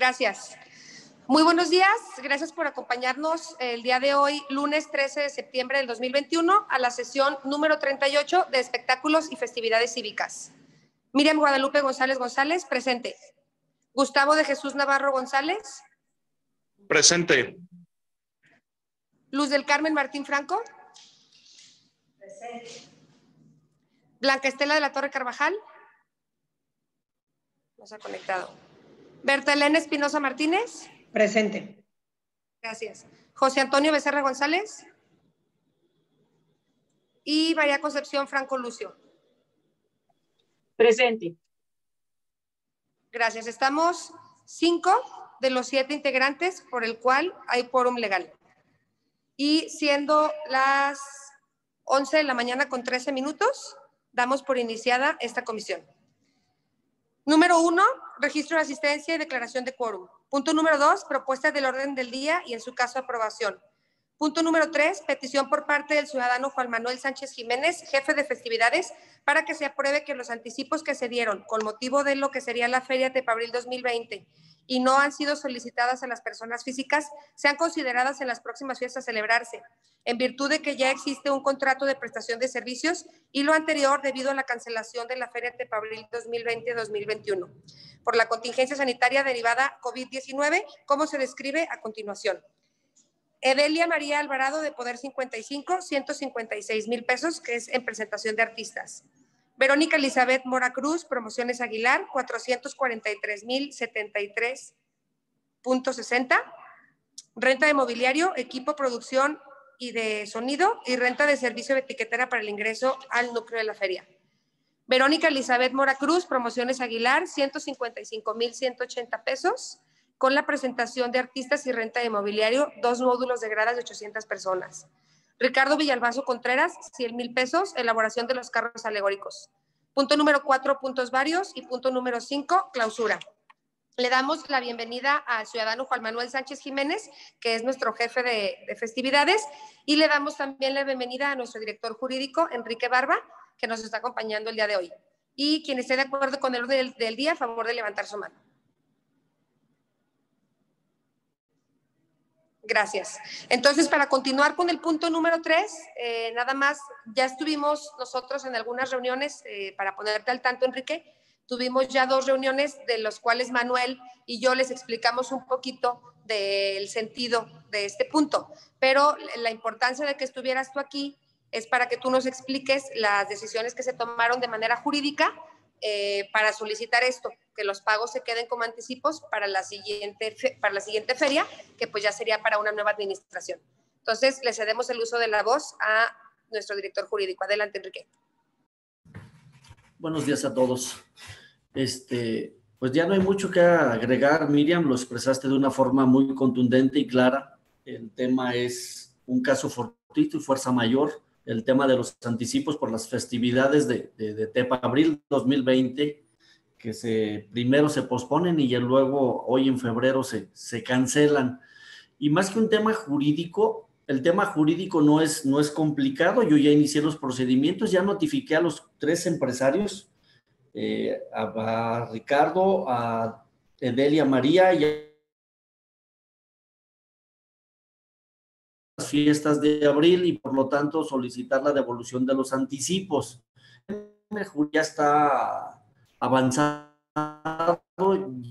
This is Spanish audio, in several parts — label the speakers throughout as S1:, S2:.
S1: Gracias. Muy buenos días. Gracias por acompañarnos el día de hoy, lunes 13 de septiembre del 2021, a la sesión número 38 de espectáculos y festividades cívicas. Miriam Guadalupe González González, presente. Gustavo de Jesús Navarro González.
S2: Presente.
S1: Luz del Carmen Martín Franco. Presente. Blanca Estela de la Torre Carvajal. No se ha conectado. Berta Elena Espinosa Martínez.
S3: Presente.
S1: Gracias. José Antonio Becerra González. Y María Concepción Franco Lucio.
S4: Presente.
S1: Gracias. Estamos cinco de los siete integrantes por el cual hay quórum legal. Y siendo las 11 de la mañana con 13 minutos, damos por iniciada esta comisión. Número uno, registro de asistencia y declaración de quórum. Punto número dos, propuesta del orden del día y en su caso aprobación. Punto número tres, petición por parte del ciudadano Juan Manuel Sánchez Jiménez, jefe de festividades, para que se apruebe que los anticipos que se dieron con motivo de lo que sería la Feria Tepabril 2020 y no han sido solicitadas a las personas físicas sean consideradas en las próximas fiestas a celebrarse, en virtud de que ya existe un contrato de prestación de servicios y lo anterior debido a la cancelación de la Feria Tepabril 2020-2021 por la contingencia sanitaria derivada COVID-19, como se describe a continuación. Edelia María Alvarado de Poder 55, 156 mil pesos, que es en presentación de artistas. Verónica Elizabeth Mora Cruz, Promociones Aguilar, 443 mil 73.60. Renta de mobiliario, equipo, producción y de sonido y renta de servicio de etiquetera para el ingreso al núcleo de la feria. Verónica Elizabeth Mora Cruz, Promociones Aguilar, 155 mil 180 pesos con la presentación de artistas y renta de mobiliario, dos módulos de gradas de 800 personas. Ricardo Villalbazo Contreras, 100 mil pesos, elaboración de los carros alegóricos. Punto número cuatro, puntos varios. Y punto número cinco, clausura. Le damos la bienvenida al ciudadano Juan Manuel Sánchez Jiménez, que es nuestro jefe de, de, festividades, y le damos también la bienvenida a nuestro director jurídico, Enrique Barba, que nos está acompañando el día de hoy. Y quien esté de acuerdo con el orden del, del día, a favor de levantar su mano. Gracias. Entonces, para continuar con el punto número tres, eh, nada más, ya estuvimos nosotros en algunas reuniones, eh, para ponerte al tanto, Enrique, tuvimos ya dos reuniones de los cuales Manuel y yo les explicamos un poquito del sentido de este punto, pero la importancia de que estuvieras tú aquí es para que tú nos expliques las decisiones que se tomaron de manera jurídica eh, para solicitar esto, que los pagos se queden como anticipos para la, siguiente, para la siguiente feria, que pues ya sería para una nueva administración. Entonces, le cedemos el uso de la voz a nuestro director jurídico. Adelante, Enrique.
S5: Buenos días a todos. Este, pues ya no hay mucho que agregar, Miriam, lo expresaste de una forma muy contundente y clara. El tema es un caso fortuito y fuerza mayor el tema de los anticipos por las festividades de, de, Tepa Abril 2020, que se, primero se posponen y luego hoy en febrero se, se cancelan. Y más que un tema jurídico, el tema jurídico no es, no es complicado. Yo ya inicié los procedimientos, ya notifiqué a los tres empresarios, eh, a, a, Ricardo, a Edelia María y fiestas de abril y por lo tanto solicitar la devolución de los anticipos. Ya está avanzado,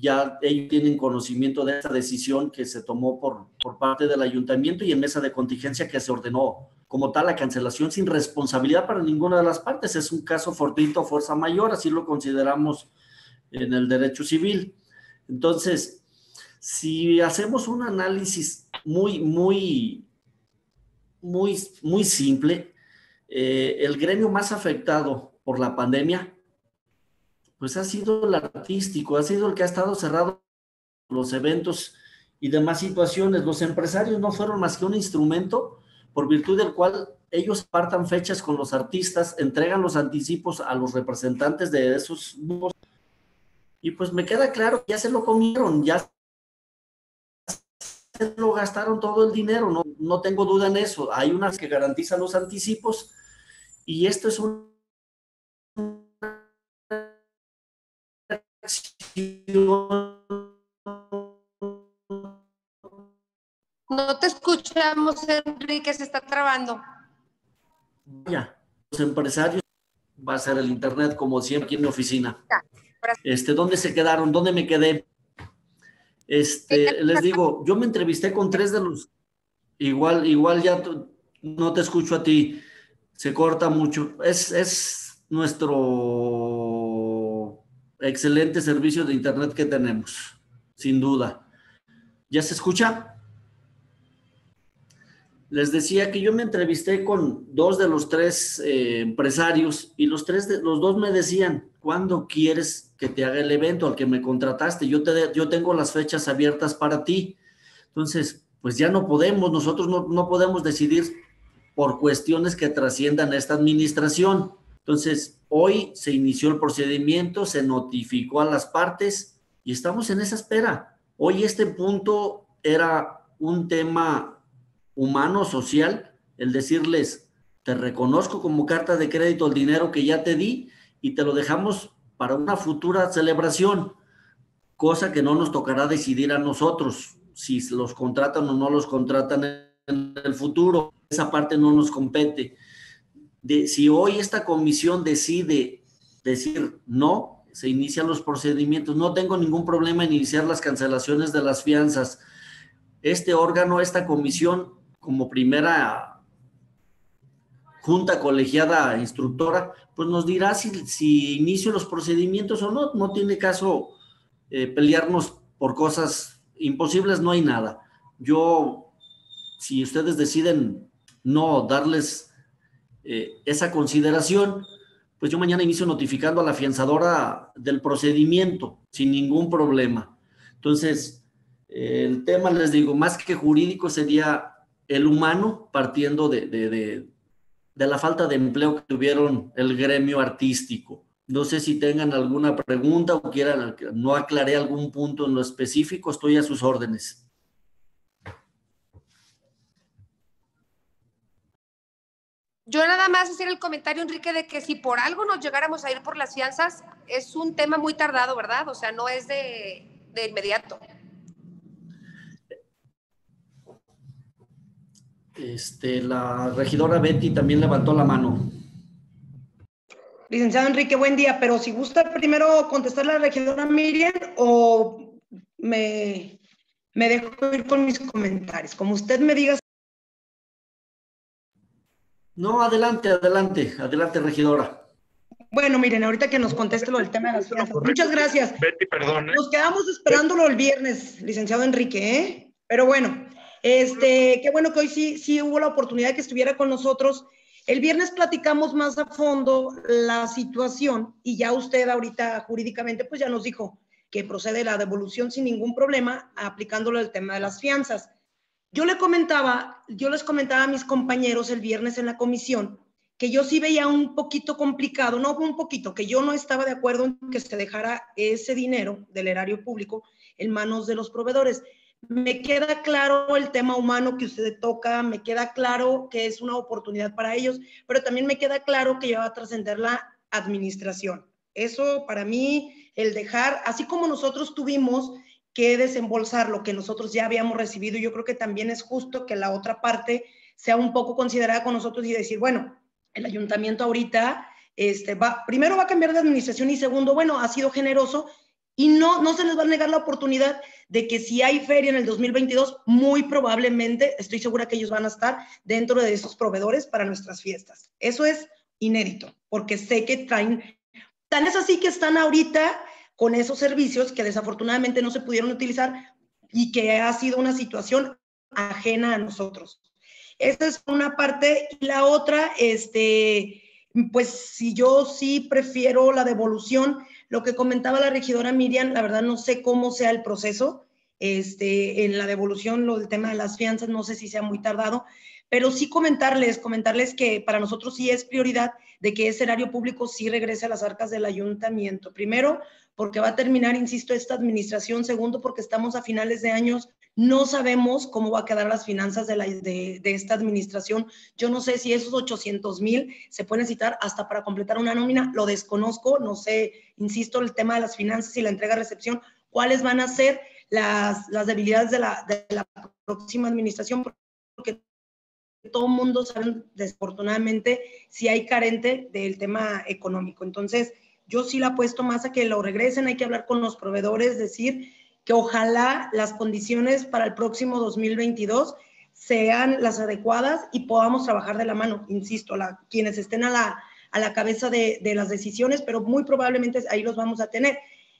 S5: ya ellos tienen conocimiento de esta decisión que se tomó por, por parte del ayuntamiento y en mesa de contingencia que se ordenó como tal la cancelación sin responsabilidad para ninguna de las partes. Es un caso fortuito, fuerza mayor, así lo consideramos en el derecho civil. Entonces, si hacemos un análisis muy, muy muy, muy simple. Eh, el gremio más afectado por la pandemia, pues ha sido el artístico, ha sido el que ha estado cerrado los eventos y demás situaciones. Los empresarios no fueron más que un instrumento por virtud del cual ellos apartan fechas con los artistas, entregan los anticipos a los representantes de esos. Y pues me queda claro que ya se lo comieron, ya lo gastaron todo el dinero, no, no tengo duda en eso. Hay unas que garantizan los anticipos y esto es un
S1: No te escuchamos, Enrique, se está trabando.
S5: Ya, los empresarios va a ser el internet como siempre aquí en mi oficina. Este, ¿dónde se quedaron? ¿Dónde me quedé? Este, les digo, yo me entrevisté con tres de los, igual, igual ya no te escucho a ti, se corta mucho. Es, es nuestro excelente servicio de internet que tenemos, sin duda. ¿Ya se escucha? Les decía que yo me entrevisté con dos de los tres eh, empresarios y los tres, de, los dos me decían, ¿cuándo quieres que te haga el evento al que me contrataste? Yo, te, yo tengo las fechas abiertas para ti. Entonces, pues ya no podemos, nosotros no, no podemos decidir por cuestiones que trasciendan esta administración. Entonces, hoy se inició el procedimiento, se notificó a las partes y estamos en esa espera. Hoy este punto era un tema humano, social, el decirles, te reconozco como carta de crédito el dinero que ya te di y te lo dejamos para una futura celebración, cosa que no nos tocará decidir a nosotros si los contratan o no los contratan en el futuro. Esa parte no nos compete. De, si hoy esta comisión decide decir no, se inician los procedimientos. No tengo ningún problema en iniciar las cancelaciones de las fianzas. Este órgano, esta comisión como primera junta colegiada instructora, pues nos dirá si, inicio los procedimientos o no. No tiene caso eh, pelearnos por cosas imposibles, no hay nada. Yo, si ustedes deciden no darles eh, esa consideración, pues yo mañana inicio notificando a la afianzadora del procedimiento sin ningún problema. Entonces, el tema, les digo, más que jurídico sería el humano partiendo de, la falta de empleo que tuvieron el gremio artístico. No sé si tengan alguna pregunta o quieran, no aclaré algún punto en lo específico, estoy a sus órdenes.
S1: Yo nada más hacer el comentario, Enrique, de que si por algo nos llegáramos a ir por las fianzas, es un tema muy tardado, ¿verdad? O sea, no es de, de inmediato.
S5: Este, la regidora Betty también levantó la mano.
S3: Licenciado Enrique, buen día, pero si gusta primero contestar la regidora Miriam o me, me dejo ir con mis comentarios, como usted me diga.
S5: No, adelante, adelante, adelante, regidora.
S3: Bueno, miren, ahorita que nos conteste lo del tema de las fianzas. Muchas gracias.
S2: Betty, perdón. ¿eh?
S3: Nos quedamos esperándolo el viernes, licenciado Enrique, ¿eh? Pero bueno, este, qué bueno que hoy sí, sí hubo la oportunidad de que estuviera con nosotros. El viernes platicamos más a fondo la situación y ya usted ahorita jurídicamente pues ya nos dijo que procede la devolución sin ningún problema aplicándolo el tema de las fianzas. Yo le comentaba, yo les comentaba a mis compañeros el viernes en la comisión que yo sí veía un poquito complicado, no un poquito, que yo no estaba de acuerdo en que se dejara ese dinero del erario público en manos de los proveedores me queda claro el tema humano que usted toca, me queda claro que es una oportunidad para ellos, pero también me queda claro que ya va a trascender la administración. Eso para mí, el dejar, así como nosotros tuvimos que desembolsar lo que nosotros ya habíamos recibido, yo creo que también es justo que la otra parte sea un poco considerada con nosotros y decir, bueno, el ayuntamiento ahorita este, va, primero va a cambiar de administración y segundo, bueno, ha sido generoso y no, no se les va a negar la oportunidad de que si hay feria en el 2022, muy probablemente, estoy segura que ellos van a estar dentro de esos proveedores para nuestras fiestas. Eso es inédito, porque sé que traen, tan es así que están ahorita con esos servicios que desafortunadamente no se pudieron utilizar y que ha sido una situación ajena a nosotros. Esa es una parte. Y la otra, este, pues si yo sí prefiero la devolución, lo que comentaba la regidora Miriam, la verdad no sé cómo sea el proceso este, en la devolución, lo del tema de las fianzas, no sé si sea muy tardado, pero sí comentarles, comentarles que para nosotros sí es prioridad de que ese erario público sí regrese a las arcas del ayuntamiento. Primero, porque va a terminar, insisto, esta administración. Segundo, porque estamos a finales de años, no sabemos cómo va a quedar las finanzas de, la, de, esta administración. Yo no sé si esos 800 mil se pueden citar hasta para completar una nómina, lo desconozco, no sé, insisto, el tema de las finanzas y la entrega-recepción, cuáles van a ser. las, las debilidades de la, de la próxima administración, porque todo el mundo sabe, desafortunadamente, si hay carente del tema económico. Entonces, yo sí la apuesto más a que lo regresen, hay que hablar con los proveedores, decir que ojalá las condiciones para el próximo 2022 sean las adecuadas y podamos trabajar de la mano, insisto, la, quienes estén a la, a la cabeza de, de, las decisiones, pero muy probablemente ahí los vamos a tener.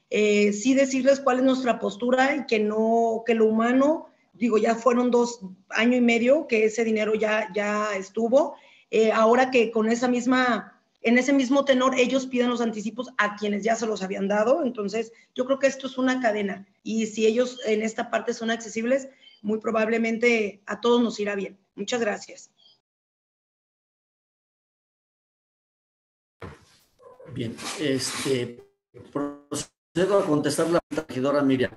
S3: Eh, sí decirles cuál es nuestra postura y que no, que lo humano, digo, ya fueron dos años y medio que ese dinero ya, ya estuvo. Eh, ahora que con esa misma, en ese mismo tenor, ellos piden los anticipos a quienes ya se los habían dado. Entonces, yo creo que esto es una cadena y si ellos en esta parte son accesibles, muy probablemente a todos nos irá bien. Muchas gracias.
S5: Bien, este, procedo a contestar la regidora Miriam.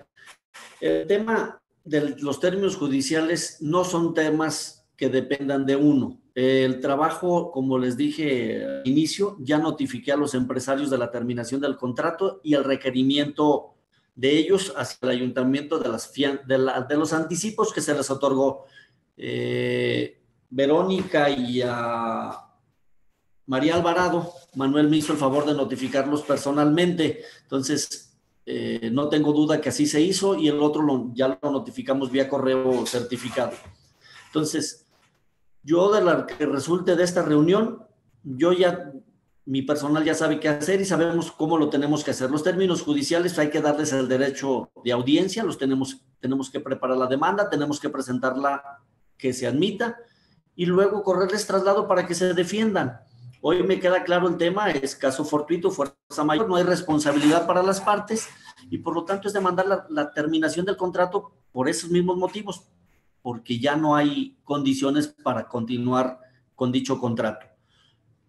S5: El tema de los términos judiciales no son temas que dependan de uno. El trabajo, como les dije al inicio, ya notifiqué a los empresarios de la terminación del contrato y el requerimiento de ellos hacia el ayuntamiento de, las de, los anticipos que se les otorgó. Eh, Verónica y a María Alvarado, Manuel me hizo el favor de notificarlos personalmente, entonces eh, no tengo duda que así se hizo y el otro ya lo notificamos vía correo certificado. Entonces, yo de la que resulte de esta reunión, yo ya mi personal ya sabe qué hacer y sabemos cómo lo tenemos que hacer. Los términos judiciales hay que darles el derecho de audiencia, los tenemos, tenemos que preparar la demanda, tenemos que presentarla que se admita y luego correrles traslado para que se defiendan. Hoy me queda claro el tema, es caso fortuito, fuerza mayor, no hay responsabilidad para las partes y por lo tanto es demandar la, la terminación del contrato por esos mismos motivos, porque ya no hay condiciones para continuar con dicho contrato.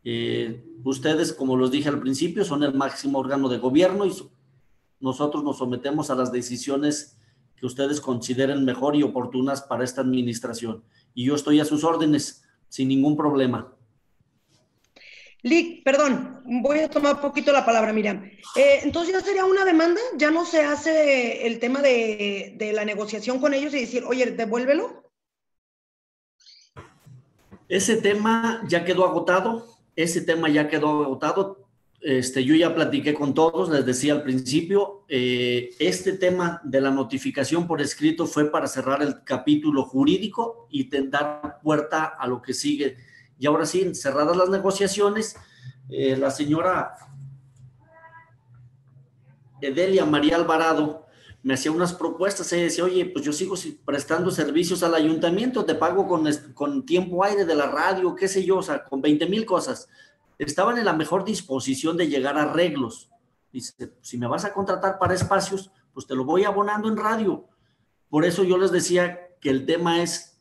S5: Eh, ustedes, como los dije al principio, son el máximo órgano de gobierno y nosotros nos sometemos a las decisiones que ustedes consideren mejor y oportunas para esta administración. Y yo estoy a sus órdenes sin ningún problema.
S3: Lick, perdón, voy a tomar poquito la palabra, Miriam. Eh, entonces ya sería una demanda, ya no se hace el tema de, la negociación con ellos y decir, oye, devuélvelo.
S5: Ese tema ya quedó agotado ese tema ya quedó agotado. Este, yo ya platiqué con todos, les decía al principio, eh, este tema de la notificación por escrito fue para cerrar el capítulo jurídico y dar puerta a lo que sigue. Y ahora sí, cerradas las negociaciones, eh, la señora Edelia María Alvarado me hacía unas propuestas, ella decía, oye, pues yo sigo prestando servicios al ayuntamiento, te pago con, con tiempo aire de la radio, qué sé yo, o sea, con 20 mil cosas. Estaban en la mejor disposición de llegar a arreglos. Dice, si me vas a contratar para espacios, pues te lo voy abonando en radio. Por eso yo les decía que el tema es,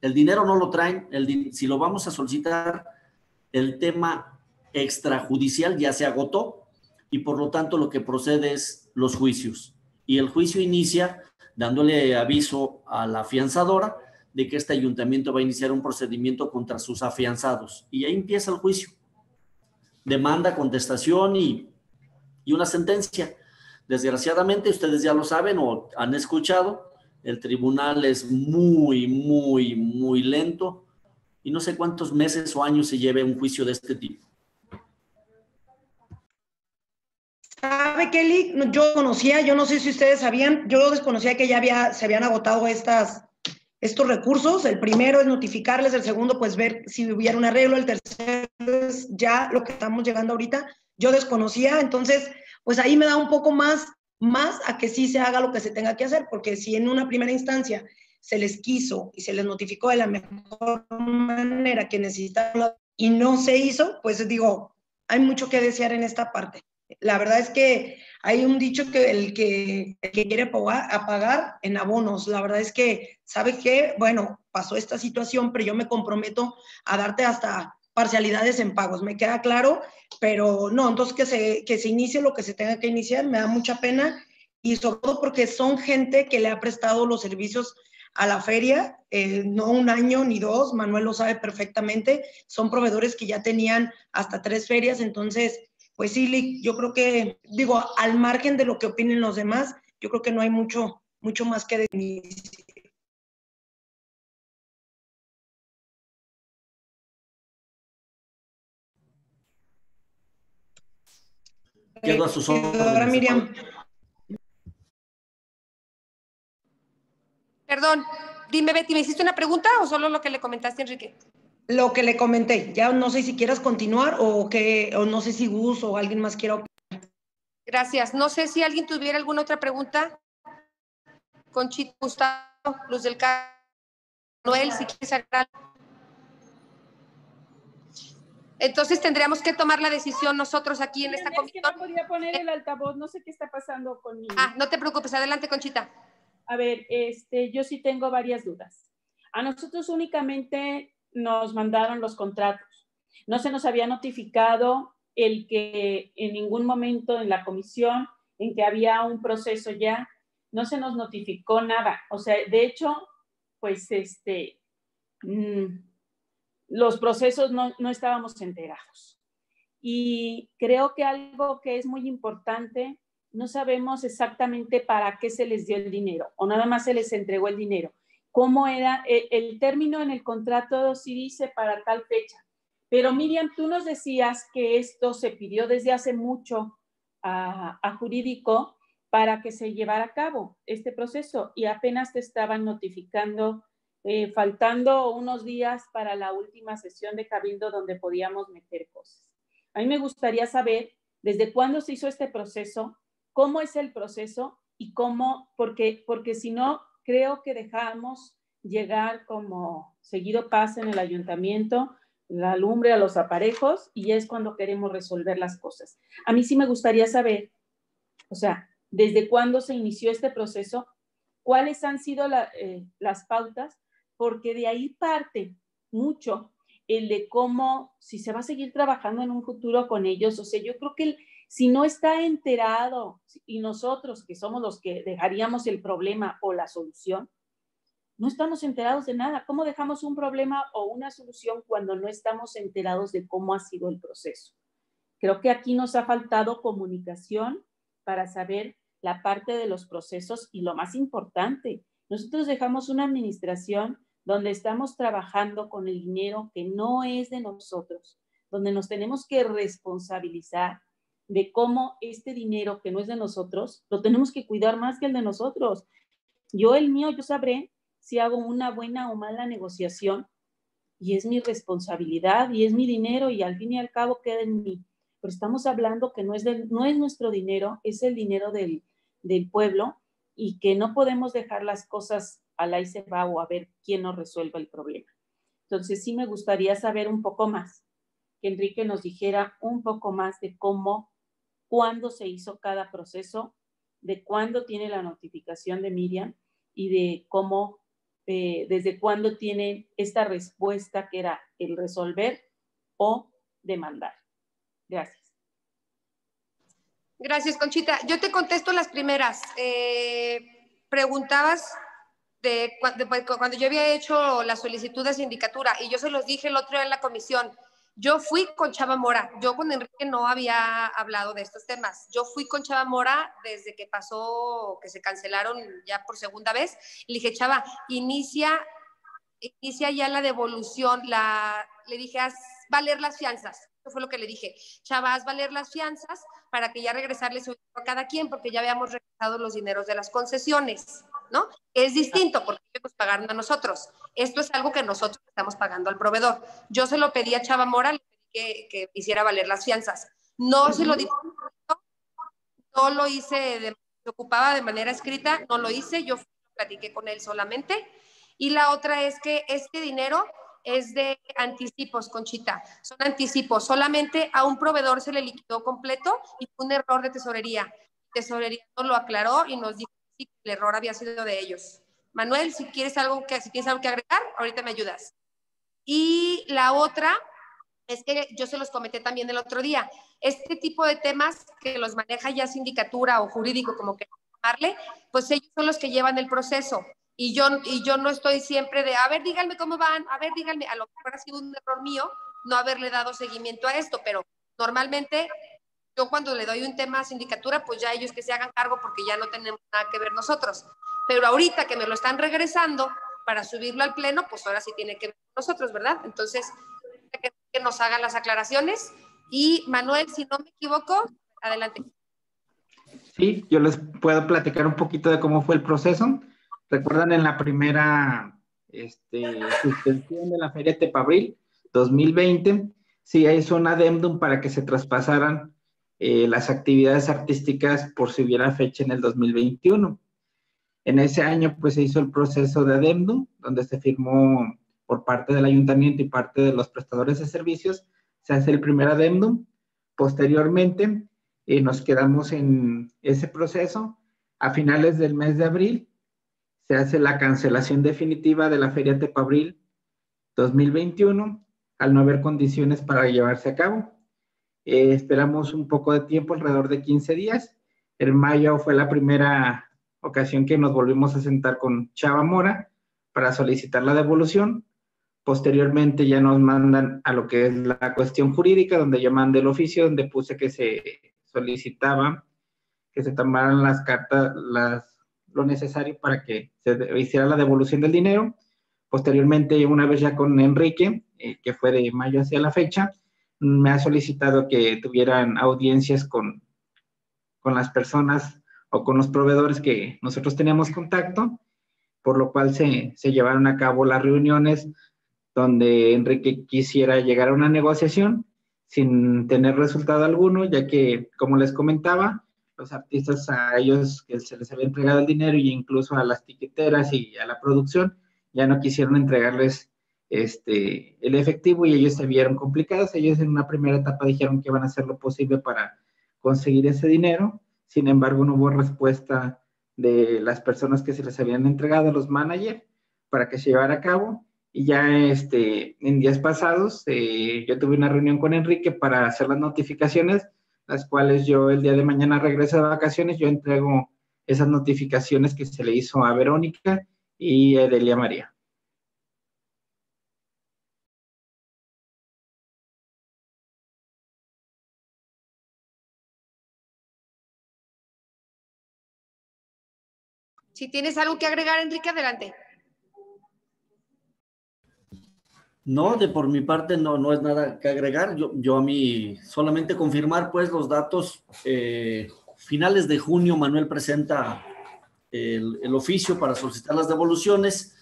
S5: el dinero no lo traen, si lo vamos a solicitar, el tema extrajudicial ya se agotó y por lo tanto lo que procede es los juicios y el juicio inicia dándole aviso a la afianzadora de que este ayuntamiento va a iniciar un procedimiento contra sus afianzados. Y ahí empieza el juicio. Demanda, contestación y una sentencia. Desgraciadamente, ustedes ya lo saben o han escuchado, el tribunal es muy, muy, muy lento y no sé cuántos meses o años se lleve un juicio de este tipo.
S3: ¿Sabe, Kelly? Yo conocía, yo no sé si ustedes sabían, yo desconocía que ya se habían agotado estas, estos recursos. El primero es notificarles, el segundo, pues ver si hubiera un arreglo, el tercero es ya lo que estamos llegando ahorita. Yo desconocía, entonces, pues ahí me da un poco más, más a que sí se haga lo que se tenga que hacer, porque si en una primera instancia se les quiso y se les notificó de la mejor manera que necesitaban y no se hizo, pues digo, hay mucho que desear en esta parte. La verdad es que hay un dicho que el que, quiere pagar, en abonos. La verdad es que, ¿sabe qué? Bueno, pasó esta situación, pero yo me comprometo a darte hasta parcialidades en pagos. Me queda claro, pero no, entonces que se, que se inicie lo que se tenga que iniciar, me da mucha pena y sobre todo porque son gente que le ha prestado los servicios a la feria, eh, no un año ni dos, Manuel lo sabe perfectamente, son proveedores que ya tenían hasta tres ferias, entonces pues sí, yo creo que, digo, al margen de lo que opinen los demás, yo creo que no hay mucho, mucho más que decir.
S5: Quedo a sus
S3: Ahora, Miriam.
S1: Perdón, dime Betty, ¿me hiciste una pregunta o solo lo que le comentaste, Enrique?
S3: Lo que le comenté, ya no sé si quieras continuar o que, o no sé si Gus o alguien más quiera
S1: Gracias. No sé si alguien tuviera alguna otra pregunta. Conchita, Gustavo, Luz del Carmen, Noel, si quieres hablar. Entonces tendríamos que tomar la decisión nosotros aquí en esta comisión.
S4: no podía poner el altavoz, no sé qué está pasando conmigo.
S1: Ah, no te preocupes, adelante, Conchita.
S4: A ver, este, yo sí tengo varias dudas. A nosotros únicamente nos mandaron los contratos. No se nos había notificado el que en ningún momento en la comisión, en que había un proceso ya, no se nos notificó nada. O sea, de hecho, pues este, mm, los procesos no, no estábamos enterados. Y creo que algo que es muy importante, no sabemos exactamente para qué se les dio el dinero o nada más se les entregó el dinero. ¿Cómo era? El, el término en el contrato sí dice para tal fecha, pero Miriam, tú nos decías que esto se pidió desde hace mucho a, jurídico para que se llevara a cabo este proceso y apenas te estaban notificando, eh, faltando unos días para la última sesión de cabildo donde podíamos meter cosas. A mí me gustaría saber desde cuándo se hizo este proceso, cómo es el proceso y cómo, porque, porque si no, creo que dejamos llegar como seguido pasa en el ayuntamiento la lumbre a los aparejos y es cuando queremos resolver las cosas. A mí sí me gustaría saber, o sea, desde cuándo se inició este proceso, cuáles han sido eh, las pautas, porque de ahí parte mucho el de cómo, si se va a seguir trabajando en un futuro con ellos, o sea, yo creo que si no está enterado y nosotros que somos los que dejaríamos el problema o la solución, no estamos enterados de nada. ¿Cómo dejamos un problema o una solución cuando no estamos enterados de cómo ha sido el proceso? Creo que aquí nos ha faltado comunicación para saber la parte de los procesos y lo más importante, nosotros dejamos una administración donde estamos trabajando con el dinero que no es de nosotros, donde nos tenemos que responsabilizar de cómo este dinero que no es de nosotros, lo tenemos que cuidar más que el de nosotros. Yo el mío, yo sabré si hago una buena o mala negociación y es mi responsabilidad y es mi dinero y al fin y al cabo queda en mí. Pero estamos hablando que no es, no es nuestro dinero, es el dinero del, del pueblo y que no podemos dejar las cosas al ahí se va o a ver quién nos resuelva el problema. Entonces sí me gustaría saber un poco más, que Enrique nos dijera un poco más de cómo, cuándo se hizo cada proceso, de cuándo tiene la notificación de Miriam y de cómo eh, desde cuándo tiene esta respuesta que era el resolver o demandar. Gracias.
S1: Gracias, Conchita. Yo te contesto las primeras. Eh, preguntabas de, cuando yo había hecho la solicitud de sindicatura y yo se los dije el otro día en la comisión yo fui con Chava Mora, yo con Enrique no había hablado de estos temas. Yo fui con Chava Mora desde que pasó, que se cancelaron ya por segunda vez. Le dije, Chava, inicia, inicia ya la devolución, la, le dije, haz valer las fianzas. Fue lo que le dije. Chava, haz valer las fianzas para que ya regresarle su dinero a cada quien, porque ya habíamos regresado los dineros de las concesiones. ¿no? Es distinto porque estamos pagando a nosotros. Esto es algo que nosotros estamos pagando al proveedor. Yo se lo pedí a Chava Mora, le pedí que, hiciera valer las fianzas. No se lo di, no lo hice, de, se ocupaba de manera escrita, no lo hice, yo platiqué con él solamente. Y la otra es que este dinero es de anticipos, Conchita. Son anticipos. Solamente a un proveedor se le liquidó completo y fue un error de tesorería. Tesorería lo aclaró y nos dijo el error había sido de ellos. Manuel, si quieres algo que, si tienes algo que agregar, ahorita me ayudas. Y la otra es que yo se los comenté también el otro día. Este tipo de temas que los maneja ya sindicatura o jurídico, como que llamarle, pues ellos son los que llevan el proceso. Y yo, y yo no estoy siempre de, a ver, díganme cómo van, a ver, díganme, a lo mejor ha sido un error mío no haberle dado seguimiento a esto, pero normalmente yo cuando le doy un tema a sindicatura, pues ya ellos que se hagan cargo porque ya no tenemos nada que ver nosotros. Pero ahorita que me lo están regresando para subirlo al pleno, pues ahora sí tiene que ver nosotros, ¿verdad? Entonces, que nos hagan las aclaraciones. Y Manuel, si no me equivoco, adelante.
S6: Sí, yo les puedo platicar un poquito de cómo fue el proceso. Recuerdan en la primera este, suspensión de la Feria Tepabril 2020, sí hizo un adendum para que se traspasaran eh, las actividades artísticas por si hubiera fecha en el 2021. En ese año, pues se hizo el proceso de adendum, donde se firmó por parte del ayuntamiento y parte de los prestadores de servicios, se hace el primer adendum. Posteriormente, eh, nos quedamos en ese proceso. A finales del mes de abril, se hace la cancelación definitiva de la Feria Tepabril 2021, al no haber condiciones para llevarse a cabo. Eh, esperamos un poco de tiempo, alrededor de 15 días. En mayo fue la primera ocasión que nos volvimos a sentar con Chava Mora para solicitar la devolución. Posteriormente ya nos mandan a lo que es la cuestión jurídica, donde yo mandé el oficio, donde puse que se solicitaba que se tomaran las cartas, las, lo necesario para que se hiciera la devolución del dinero. Posteriormente, una vez ya con Enrique, eh, que fue de mayo hacia la fecha, me ha solicitado que tuvieran audiencias con, con las personas o con los proveedores que nosotros teníamos contacto, por lo cual se, se llevaron a cabo las reuniones donde Enrique quisiera llegar a una negociación sin tener resultado alguno, ya que, como les comentaba, los artistas a ellos que se les había entregado el dinero y incluso a las tiqueteras y a la producción, ya no quisieron entregarles este, el efectivo y ellos se vieron complicados. Ellos en una primera etapa dijeron que iban a hacer lo posible para conseguir ese dinero. Sin embargo, no hubo respuesta de las personas que se les habían entregado, los managers, para que se llevara a cabo. Y ya este, en días pasados eh, yo tuve una reunión con Enrique para hacer las notificaciones, las cuales yo el día de mañana regreso de vacaciones, yo entrego esas notificaciones que se le hizo a Verónica y a Edelia María.
S1: Si tienes algo que agregar, Enrique, adelante.
S5: No, de por mi parte no, no es nada que agregar. Yo, yo a mí solamente confirmar pues los datos. Eh, finales de junio Manuel presenta el, oficio para solicitar las devoluciones.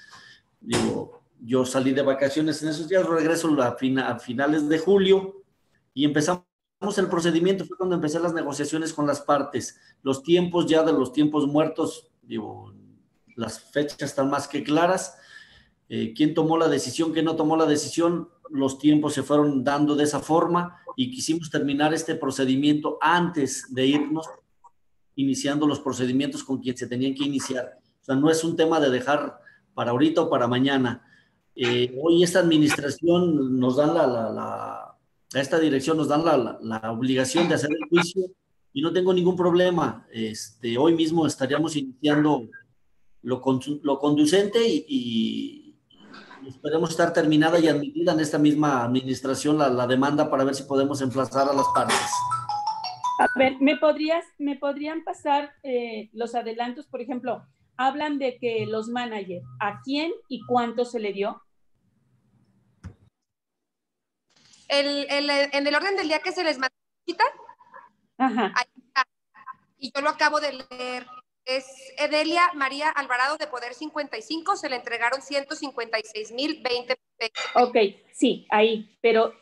S5: Yo salí de vacaciones en esos días, regreso a, a finales de julio y empezamos el procedimiento. Fue cuando empecé las negociaciones con las partes. Los tiempos ya de los tiempos muertos, digo, las fechas están más que claras eh, quién tomó la decisión, quién no tomó la decisión, los tiempos se fueron dando de esa forma y quisimos terminar este procedimiento antes de irnos iniciando los procedimientos con quien se tenían que iniciar. O sea, no es un tema de dejar para ahorita o para mañana. Eh, hoy esta administración nos dan la, la, la, a esta dirección nos dan la, la, obligación de hacer el juicio y no tengo ningún problema. Este, hoy mismo estaríamos iniciando lo, lo conducente y, Esperemos estar terminada y admitida en esta misma administración la, la, demanda para ver si podemos emplazar a las partes.
S4: A ver, ¿me, podrías, me podrían pasar eh, los adelantos? Por ejemplo, hablan de que los managers, ¿a quién y cuánto se le dio?
S1: El, el, en el orden del día que se les mandó, Ajá. Y yo lo acabo de leer es Edelia María Alvarado de Poder 55, se le entregaron 156 mil 20 pesos.
S4: Ok, sí, ahí, pero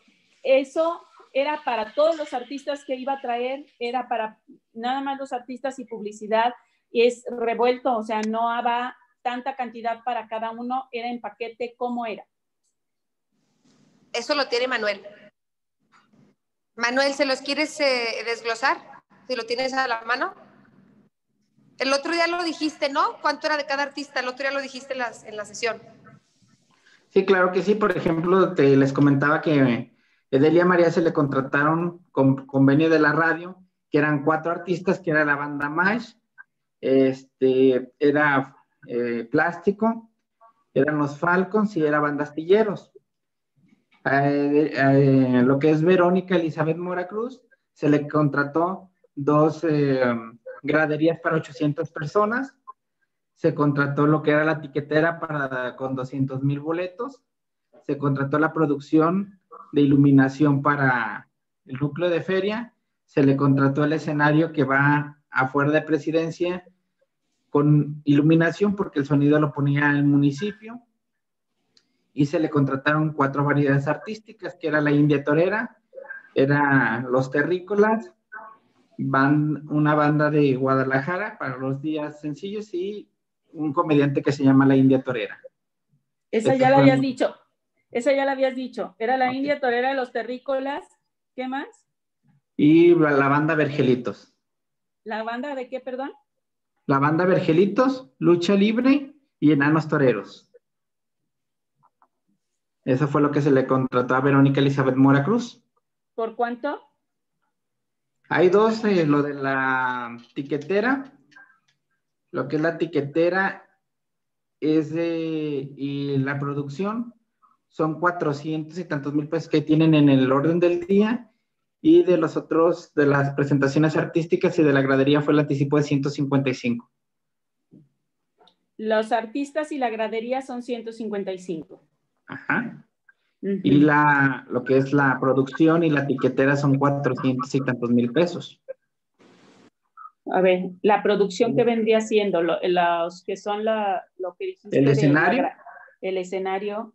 S4: eso era para todos los artistas que iba a traer, era para nada más los artistas y publicidad, y es revuelto, o sea, no había tanta cantidad para cada uno, era en paquete, ¿cómo era?
S1: Eso lo tiene Manuel. Manuel, ¿se los quieres eh, desglosar? Si lo tienes a la mano. El otro día lo dijiste, ¿no? ¿Cuánto era de cada artista? El otro día lo dijiste en la, sesión.
S6: Sí, claro que sí. Por ejemplo, te, les comentaba que Edelia María se le contrataron con convenio de la radio, que eran cuatro artistas, que era la banda Mash, este, era eh, Plástico, eran los Falcons y era banda Astilleros. Eh, eh, lo que es Verónica Elizabeth Mora Cruz, se le contrató dos graderías para 800 personas. se contrató lo que era la tiquetera para, con 200 mil boletos, se contrató la producción de iluminación para el núcleo de feria, se le contrató el escenario que va afuera de presidencia con iluminación porque el sonido lo ponía el municipio. Y se le contrataron cuatro variedades artísticas que era la India Torera, era los terrícolas, van, una banda de Guadalajara para los días sencillos y un comediante que se llama La India Torera.
S4: Esa ya la habías dicho, esa ya la habías dicho. Era la India Torera de los Terrícolas. ¿Qué más?
S6: Y la banda Vergelitos.
S4: ¿La banda de qué, perdón?
S6: La banda Vergelitos, Lucha Libre y Enanos Toreros. Eso fue lo que se le contrató a Verónica Elizabeth Mora Cruz.
S4: ¿Por cuánto?
S6: Hay dos, eh, lo de la tiquetera. Lo que es la tiquetera es de, y la producción son 400 y tantos mil pesos que tienen en el orden del día. Y de los otros, de las presentaciones artísticas y de la gradería fue el anticipo de 155.
S4: Los artistas y la gradería son 155.
S6: Ajá. Y la, lo que es la producción y la tiquetera son 400 y tantos mil pesos.
S4: A ver, la producción que vendría siendo, los que son la, lo que dijiste
S6: El escenario.
S4: el escenario.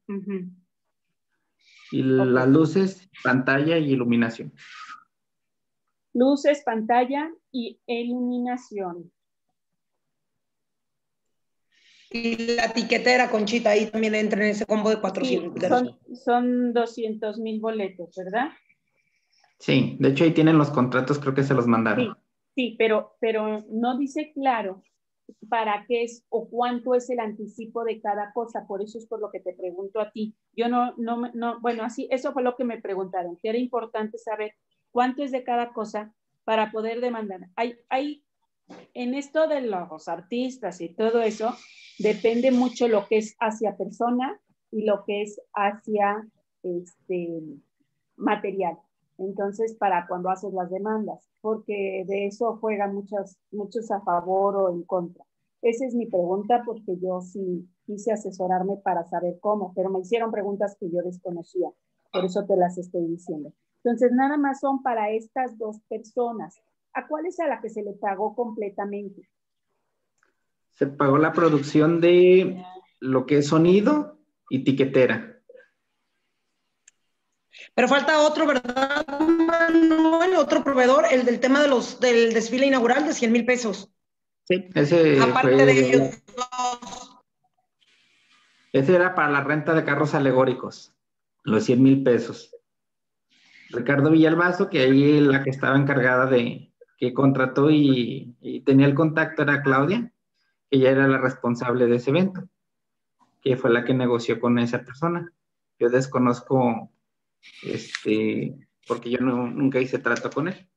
S6: Y las luces, pantalla y iluminación.
S4: Luces, pantalla y iluminación.
S3: Y la tiquetera, Conchita, ahí también entra en ese combo de 400.
S4: son, son 200 mil boletos, ¿verdad?
S6: Sí, de hecho ahí tienen los contratos, creo que se los mandaron.
S4: Sí, pero, pero no dice claro para qué es o cuánto es el anticipo de cada cosa, por eso es por lo que te pregunto a ti. Yo no, no, no, bueno, así, eso fue lo que me preguntaron, que era importante saber cuánto es de cada cosa para poder demandar. Hay, hay en esto de los artistas y todo eso, depende mucho lo que es hacia persona y lo que es hacia este material. Entonces, para cuando haces las demandas, porque de eso juegan muchos, muchos a favor o en contra. Esa es mi pregunta porque yo sí quise asesorarme para saber cómo, pero me hicieron preguntas que yo desconocía, por eso te las estoy diciendo. Entonces, nada más son para estas dos personas. ¿A cuál es a la que se le pagó completamente?
S6: Se pagó la producción de lo que es sonido y tiquetera.
S3: Pero falta otro, ¿verdad, Manuel? Otro proveedor, el del tema de los, del desfile inaugural de 100 mil pesos.
S6: Sí, ese
S3: Aparte
S6: fue,
S3: de ellos
S6: Ese era para la renta de carros alegóricos, los 100 mil pesos. Ricardo Villalbazo, que ahí la que estaba encargada de, que contrató y, y tenía el contacto era Claudia, ella era la responsable de ese evento, que fue la que negoció con esa persona. Yo desconozco este, porque yo no, nunca hice trato con él.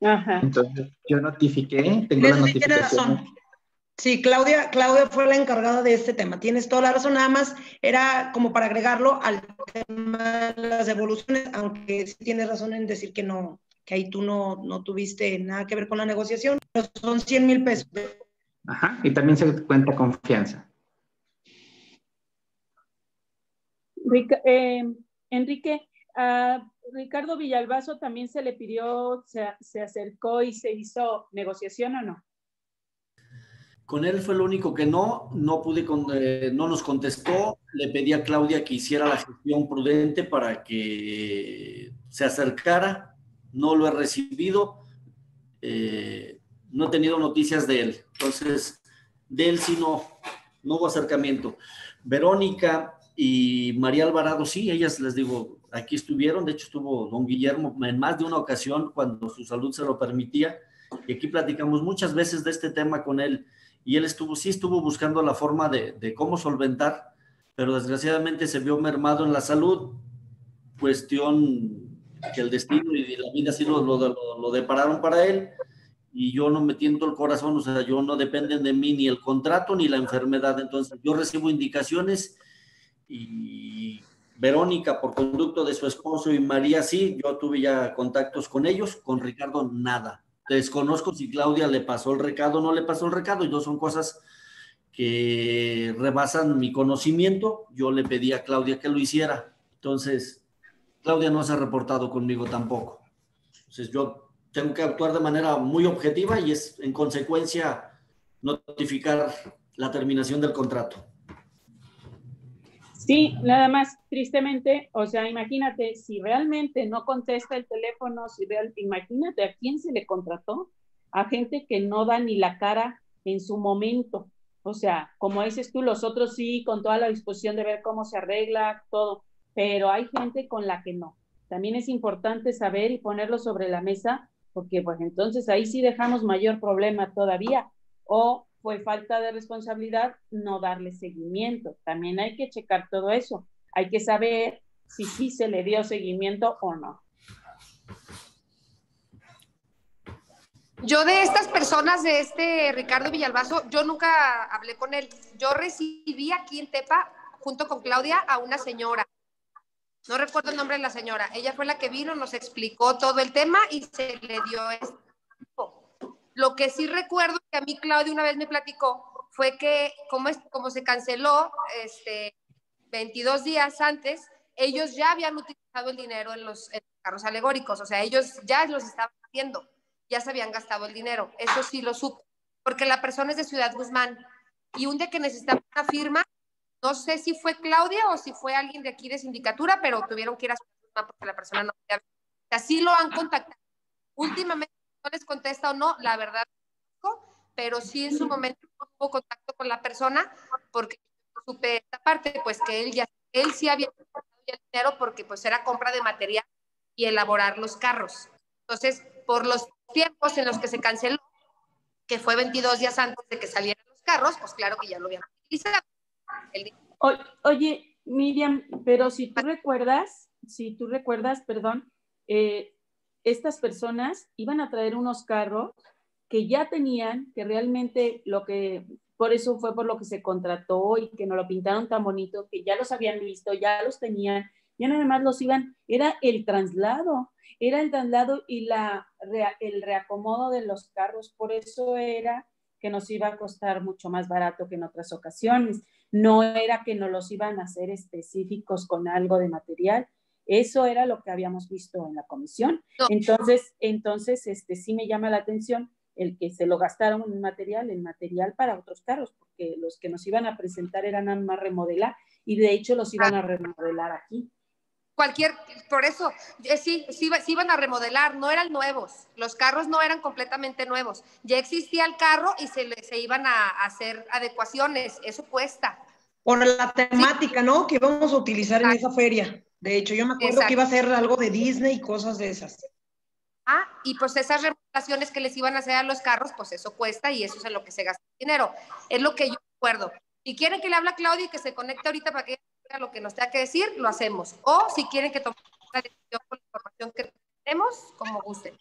S4: Ajá.
S6: Entonces, yo notifiqué, tengo la notificación.
S3: Sí, Claudia, Claudia fue la encargada de este tema. Tienes toda la razón, nada más era como para agregarlo al tema de las devoluciones, aunque sí tienes razón en decir que no, que ahí tú no, no tuviste nada que ver con la negociación, pero son 100 mil pesos.
S6: Ajá, y también se cuenta confianza.
S4: Rica- eh, Enrique, a Ricardo Villalbazo también se le pidió, se, se acercó y se hizo negociación o no?
S5: Con él fue lo único que no, no pude, con- eh, no nos contestó. Le pedí a Claudia que hiciera la gestión prudente para que se acercara. No lo he recibido. Eh, no he tenido noticias de él. Entonces, de él sí no, hubo acercamiento. Verónica y María Alvarado, sí, ellas les digo, aquí estuvieron. De hecho, estuvo don Guillermo en más de una ocasión cuando su salud se lo permitía. Y aquí platicamos muchas veces de este tema con él y él estuvo, sí estuvo buscando la forma de, de cómo solventar, pero desgraciadamente se vio mermado en la salud, cuestión que el destino y la vida sí lo- lo depararon para él, y yo no me tiento el corazón, o sea, yo no dependen de mí ni el contrato ni la enfermedad, entonces yo recibo indicaciones y Verónica por conducto de su esposo y María sí, yo tuve ya contactos con ellos, con Ricardo nada. Desconozco si Claudia le pasó el recado o no le pasó el recado, y dos son cosas que rebasan mi conocimiento. Yo le pedí a Claudia que lo hiciera. Entonces, Claudia no se ha reportado conmigo tampoco. Entonces, yo tengo que actuar de manera muy objetiva y es, en consecuencia, notificar la terminación del contrato.
S4: Sí, nada más, tristemente, o sea, imagínate, si realmente no contesta el teléfono, si real, imagínate a quién se le contrató, a gente que no da ni la cara en su momento. O sea, como dices tú, los otros sí, con toda la disposición de ver cómo se arregla todo, pero hay gente con la que no. También es importante saber y ponerlo sobre la mesa, porque pues entonces ahí sí dejamos mayor problema todavía. O fue falta de responsabilidad no darle seguimiento. También hay que checar todo eso. Hay que saber si sí se le dio seguimiento o no.
S1: Yo de estas personas, de este Ricardo Villalbazo, yo nunca hablé con él. Yo recibí aquí en Tepa, junto con Claudia, a una señora. No recuerdo el nombre de la señora. Ella fue la que vino, nos explicó todo el tema y se le dio esto. Lo que sí recuerdo que a mí Claudia una vez me platicó fue que como, es, como se canceló este, 22 días antes, ellos ya habían utilizado el dinero en los, carros alegóricos, o sea, ellos ya los estaban haciendo, ya se habían gastado el dinero. Eso sí lo supe, porque la persona es de Ciudad Guzmán y un día que necesitaba una firma, no sé si fue Claudia o si fue alguien de aquí de sindicatura, pero tuvieron que ir a Ciudad Guzmán porque la persona no podía. Así lo han contactado. Últimamente no les contesta o no, la verdad, pero sí en su momento tuvo contacto con la persona porque supe esta parte, pues que él ya, él sí había el dinero porque pues era compra de material y elaborar los carros. Entonces, por los tiempos en los que se canceló, que fue 22 días antes de que salieran los carros, pues claro que ya lo habían utilizado.
S4: Oye, Miriam, pero si tú recuerdas, si tú recuerdas, perdón, eh, estas personas iban a traer unos carros que ya tenían, que realmente lo que, por eso fue por lo que se contrató y que nos lo pintaron tan bonito, que ya los habían visto, ya los tenían, ya nada más los iban, era el traslado, era el traslado y la, el reacomodo de los carros, por eso era que nos iba a costar mucho más barato que en otras ocasiones. No era que nos los iban a hacer específicos con algo de material, eso era lo que habíamos visto en la comisión. Entonces, entonces este, sí me llama la atención el que se lo gastaron en material, en material para otros carros, porque los que nos iban a presentar eran nada más remodelar y de hecho los iban a remodelar aquí.
S1: Cualquier, por eso, eh, sí, sí, sí, iban a remodelar, no eran nuevos, los carros no eran completamente nuevos, ya existía el carro y se, se iban a, hacer adecuaciones, eso cuesta.
S3: Por la temática, ¿no? Que íbamos a utilizar en esa feria. De hecho, yo me acuerdo que iba a ser algo de Disney y cosas de esas.
S1: Ah, y pues esas remodelaciones que les iban a hacer a los carros, pues eso cuesta y eso es en lo que se gasta dinero. Es lo que yo recuerdo. Y quieren que le hable a Claudia y que se conecte ahorita para que lo que nos tenga que decir, lo hacemos. O si quieren que tomemos la decisión con la información que tenemos, como gusten.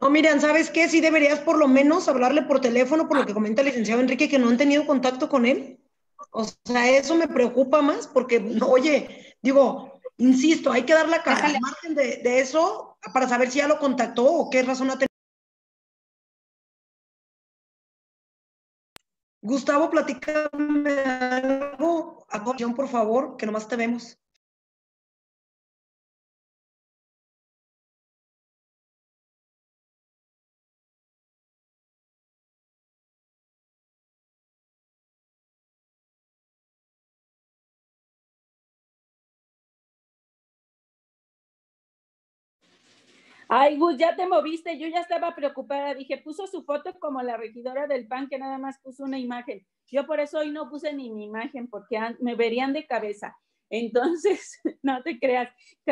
S3: No, miren, ¿sabes qué? Sí deberías por lo menos hablarle por teléfono, por lo que comenta el licenciado Enrique, que no han tenido contacto con él. O sea, eso me preocupa más porque, oye, digo, Insisto, hay que dar la cara al margen de, eso para saber si ya lo contactó o qué razón ha tenido. Gustavo, platícame algo a por favor, que nomás te vemos.
S4: Ay, Gus, ya te moviste. Yo ya estaba preocupada. Dije, puso su foto como la regidora del PAN, que nada más puso una imagen. Yo por eso hoy no puse ni mi imagen, porque me verían de cabeza. Entonces, no te creas,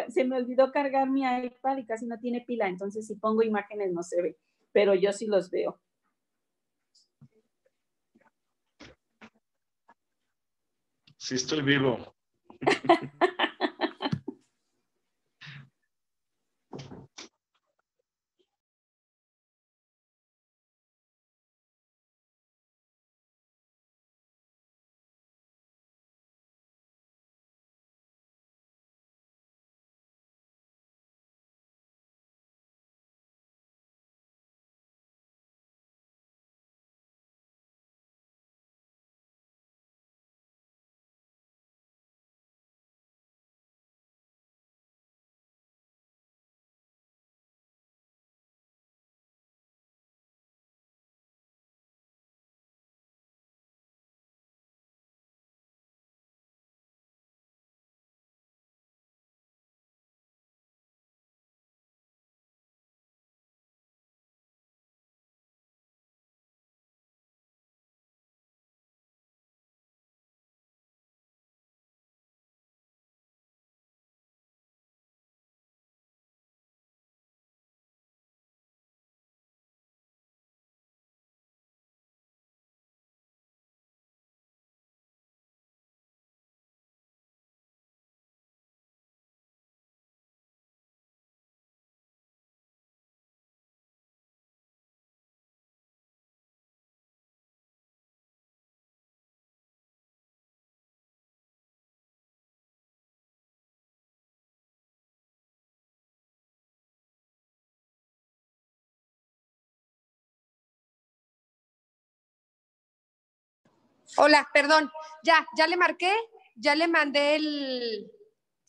S4: se me olvidó cargar mi iPad y casi no tiene pila. Entonces, si pongo imágenes no se ve, pero yo sí los veo.
S2: Sí, estoy vivo.
S1: Hola, perdón. Ya, ya le marqué, ya le mandé el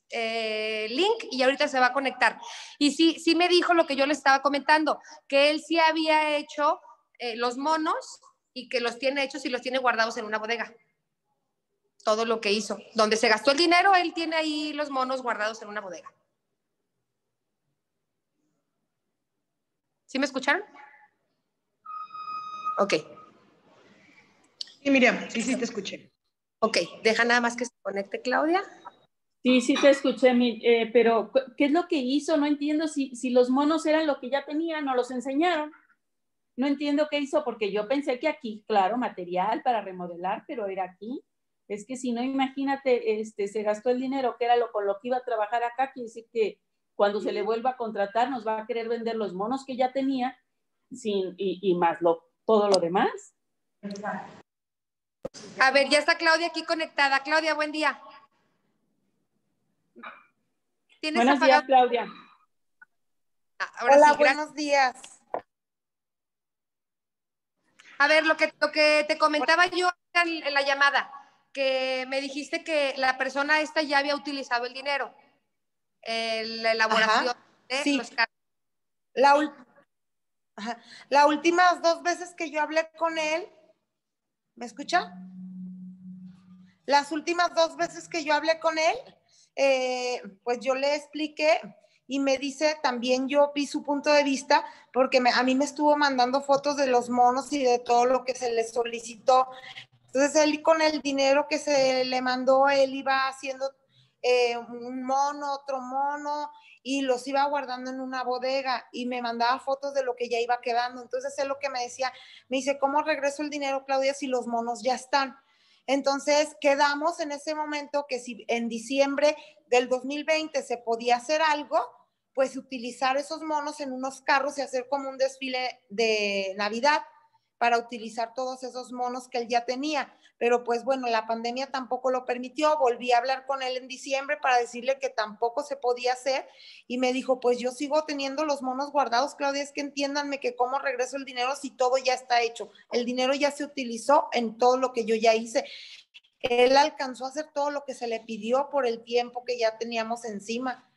S1: eh, link y ahorita se va a conectar. Y sí, sí me dijo lo que yo le estaba comentando, que él sí había hecho eh, los monos y que los tiene hechos y los tiene guardados en una bodega. Todo lo que hizo. Donde se gastó el dinero, él tiene ahí los monos guardados en una bodega. ¿Sí me escucharon? Ok.
S3: Sí, Miriam, sí, sí te escuché.
S1: Ok, deja nada más que se conecte Claudia.
S4: Sí, sí te escuché, eh, pero ¿qué es lo que hizo? No entiendo si, si los monos eran lo que ya tenían, no los enseñaron. No entiendo qué hizo, porque yo pensé que aquí, claro, material para remodelar, pero era aquí. Es que si no, imagínate, este, se gastó el dinero, que era lo con lo que iba a trabajar acá, quiere decir que cuando se le vuelva a contratar nos va a querer vender los monos que ya tenía sin, y, y más lo, todo lo demás.
S1: A ver, ya está Claudia aquí conectada. Claudia, buen día.
S4: Buenos días, Claudia.
S7: Ah, Hola, buenos días.
S1: A ver, lo que, lo que te comentaba yo en, la llamada, que me dijiste que la persona esta ya había utilizado el dinero, la elaboración de los cargos.
S7: La, la últimas dos veces que yo hablé con él, ¿me escucha? Las últimas dos veces que yo hablé con él, eh, pues yo le expliqué y me dice, también yo vi su punto de vista, porque a mí me estuvo mandando fotos de los monos y de todo lo que se le solicitó. Entonces él con el dinero que se le mandó, él iba haciendo eh, un mono, otro mono, y los iba guardando en una bodega y me mandaba fotos de lo que ya iba quedando. Entonces él lo que me decía, me dice, ¿cómo regreso el dinero, Claudia, si los monos ya están? Entonces quedamos en ese momento que si en diciembre del 2020 se podía hacer algo, pues utilizar esos monos en unos carros y hacer como un desfile de Navidad para utilizar todos esos monos que él ya tenía. Pero pues bueno, la pandemia tampoco lo permitió. Volví a hablar con él en diciembre para decirle que tampoco se podía hacer y me dijo, pues yo sigo teniendo los monos guardados, Claudia, es que entiéndanme que cómo regreso el dinero si todo ya está hecho. El dinero ya se utilizó en todo lo que yo ya hice. Él alcanzó a hacer todo lo que se le pidió por el tiempo que ya teníamos encima.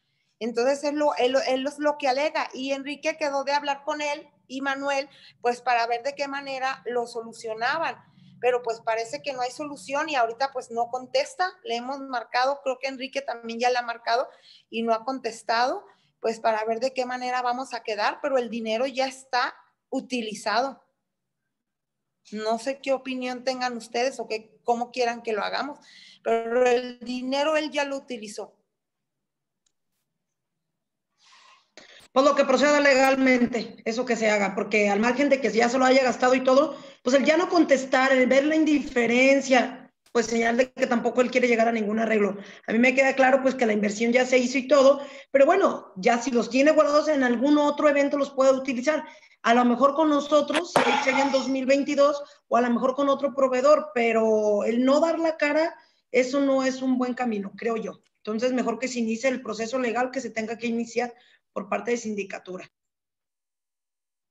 S7: Entonces él, lo, él, él es lo que alega y Enrique quedó de hablar con él y Manuel, pues para ver de qué manera lo solucionaban. Pero pues parece que no hay solución y ahorita pues no contesta. Le hemos marcado, creo que Enrique también ya le ha marcado y no ha contestado, pues para ver de qué manera vamos a quedar, pero el dinero ya está utilizado. No sé qué opinión tengan ustedes o qué, cómo quieran que lo hagamos, pero el dinero él ya lo utilizó.
S3: Pues lo que proceda legalmente, eso que se haga, porque al margen de que ya se lo haya gastado y todo, pues el ya no contestar, el ver la indiferencia, pues señal de que tampoco él quiere llegar a ningún arreglo. A mí me queda claro pues que la inversión ya se hizo y todo, pero bueno, ya si los tiene guardados en algún otro evento los puede utilizar. A lo mejor con nosotros, en 2022, o a lo mejor con otro proveedor, pero el no dar la cara, eso no es un buen camino, creo yo. Entonces, mejor que se inicie el proceso legal que se tenga que iniciar por parte de sindicatura.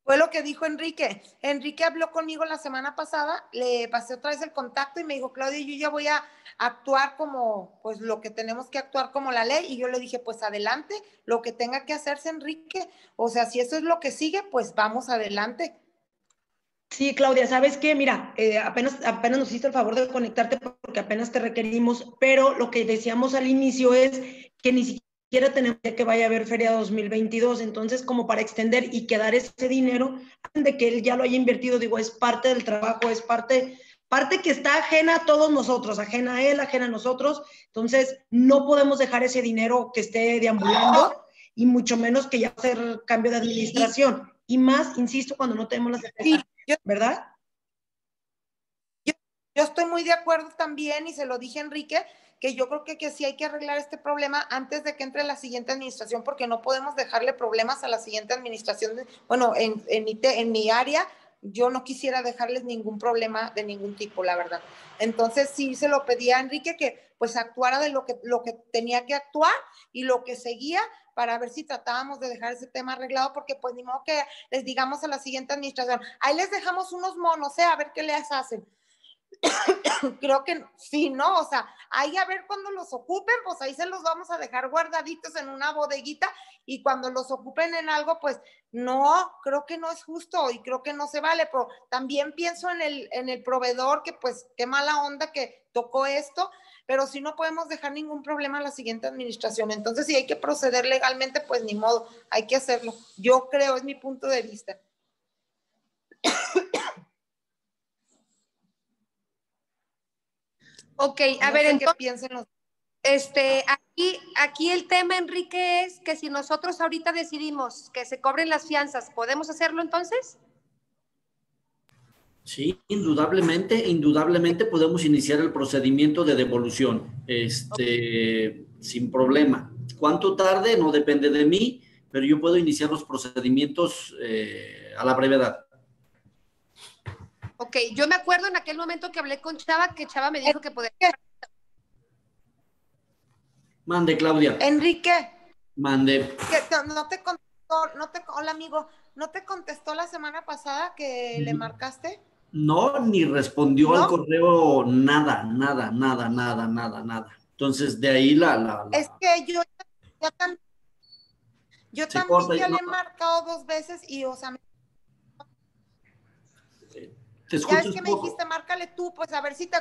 S7: Fue lo que dijo Enrique. Enrique habló conmigo la semana pasada, le pasé otra vez el contacto y me dijo, Claudia, yo ya voy a actuar como, pues lo que tenemos que actuar como la ley. Y yo le dije, pues adelante, lo que tenga que hacerse, Enrique. O sea, si eso es lo que sigue, pues vamos adelante.
S3: Sí, Claudia, ¿sabes qué? Mira, eh, apenas, apenas nos hiciste el favor de conectarte porque apenas te requerimos, pero lo que decíamos al inicio es que ni siquiera quiera tener que vaya a haber feria 2022, entonces como para extender y quedar ese dinero, de que él ya lo haya invertido, digo, es parte del trabajo, es parte, parte que está ajena a todos nosotros, ajena a él, ajena a nosotros, entonces no podemos dejar ese dinero que esté deambulando y mucho menos que ya hacer cambio de administración, y más, insisto, cuando no tenemos la certeza, ¿verdad?
S7: Yo, yo estoy muy de acuerdo también y se lo dije a Enrique, que yo creo que, que sí hay que arreglar este problema antes de que entre la siguiente administración, porque no podemos dejarle problemas a la siguiente administración. bueno, en, en, mi, en mi área, yo no quisiera dejarles ningún problema de ningún tipo, la verdad. Entonces sí se lo pedía a Enrique que pues actuara de lo que, lo que tenía que actuar y lo que seguía para ver si tratábamos de dejar ese tema arreglado, porque pues ni modo que les digamos a la siguiente administración, ahí les dejamos unos monos, ¿eh? a ver qué les hacen creo que sí, ¿no? O sea, ahí a ver cuando los ocupen, pues ahí se los vamos a dejar guardaditos en una bodeguita y cuando los ocupen en algo, pues no, creo que no es justo y creo que no se vale, pero también pienso en el, en el proveedor que pues qué mala onda que tocó esto, pero si no podemos dejar ningún problema a la siguiente administración. Entonces, si hay que proceder legalmente, pues ni modo, hay que hacerlo. Yo creo, es mi punto de vista.
S1: Ok, a ver, entonces, qué piensen los... Este, aquí, aquí el tema, Enrique, es que si nosotros ahorita decidimos que se cobren las fianzas, ¿podemos hacerlo entonces?
S5: Sí, indudablemente, indudablemente podemos iniciar el procedimiento de devolución, este, sin problema. ¿Cuánto tarde? No depende de mí, pero yo puedo iniciar los procedimientos eh, a la brevedad.
S1: Ok, yo me acuerdo en aquel momento que hablé con Chava, que Chava me dijo que podía.
S5: Mande, Claudia.
S7: Enrique.
S5: Mande.
S7: no te contestó, no te, hola amigo, ¿no te contestó la semana pasada que le marcaste?
S5: No, ni respondió al correo nada, nada, nada, nada, nada, nada. Entonces, de ahí la... la,
S7: Es que yo, yo también, yo también ya le he marcado dos veces y, o sea,
S5: te
S7: ya es que me dijiste, márcale tú, pues a ver si te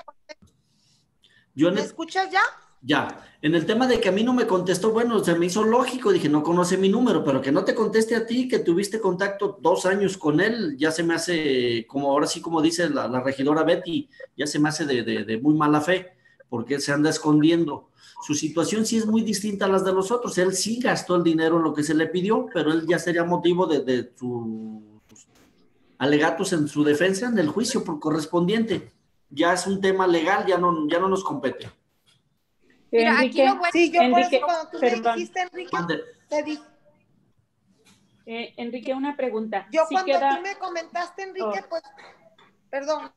S5: Yo
S7: ¿Me escuchas ya?
S5: Ya, en el tema de que a mí no me contestó, bueno, se me hizo lógico, dije, no conoce mi número, pero que no te conteste a ti, que tuviste contacto dos años con él, ya se me hace, como ahora sí, como dice la, regidora Betty, ya se me hace de, muy mala fe, porque él se anda escondiendo. Su situación sí es muy distinta a las de los otros, él sí gastó el dinero en lo que se le pidió, pero él ya sería motivo de, de sus alegatos en su defensa en el juicio por correspondiente. Ya es un tema legal, ya no, ya no nos compete.
S7: Mira, Enrique, aquí lo bueno, sí, yo Enrique, cuando tú perdón. me dijiste, Enrique, te dije.
S4: Eh, Enrique, una pregunta.
S7: Yo cuando tú me comentaste, Enrique, oh. pues, perdón.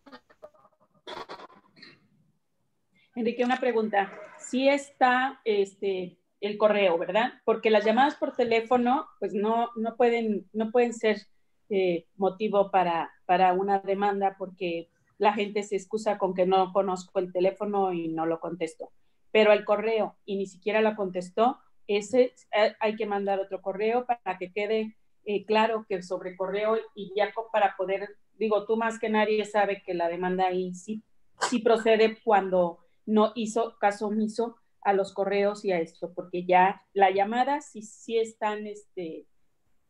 S4: Enrique, una pregunta. Sí está este, el correo, ¿verdad? Porque las llamadas por teléfono, pues no, no, pueden, no pueden ser eh, motivo para, para una demanda porque la gente se excusa con que no conozco el teléfono y no lo contesto. Pero el correo y ni siquiera la contestó, ese eh, hay que mandar otro correo para que quede eh, claro que sobre correo y ya para poder, digo, tú más que nadie sabe que la demanda ahí sí, sí procede cuando no hizo caso omiso a los correos y a esto, porque ya la llamada sí, sí están, este,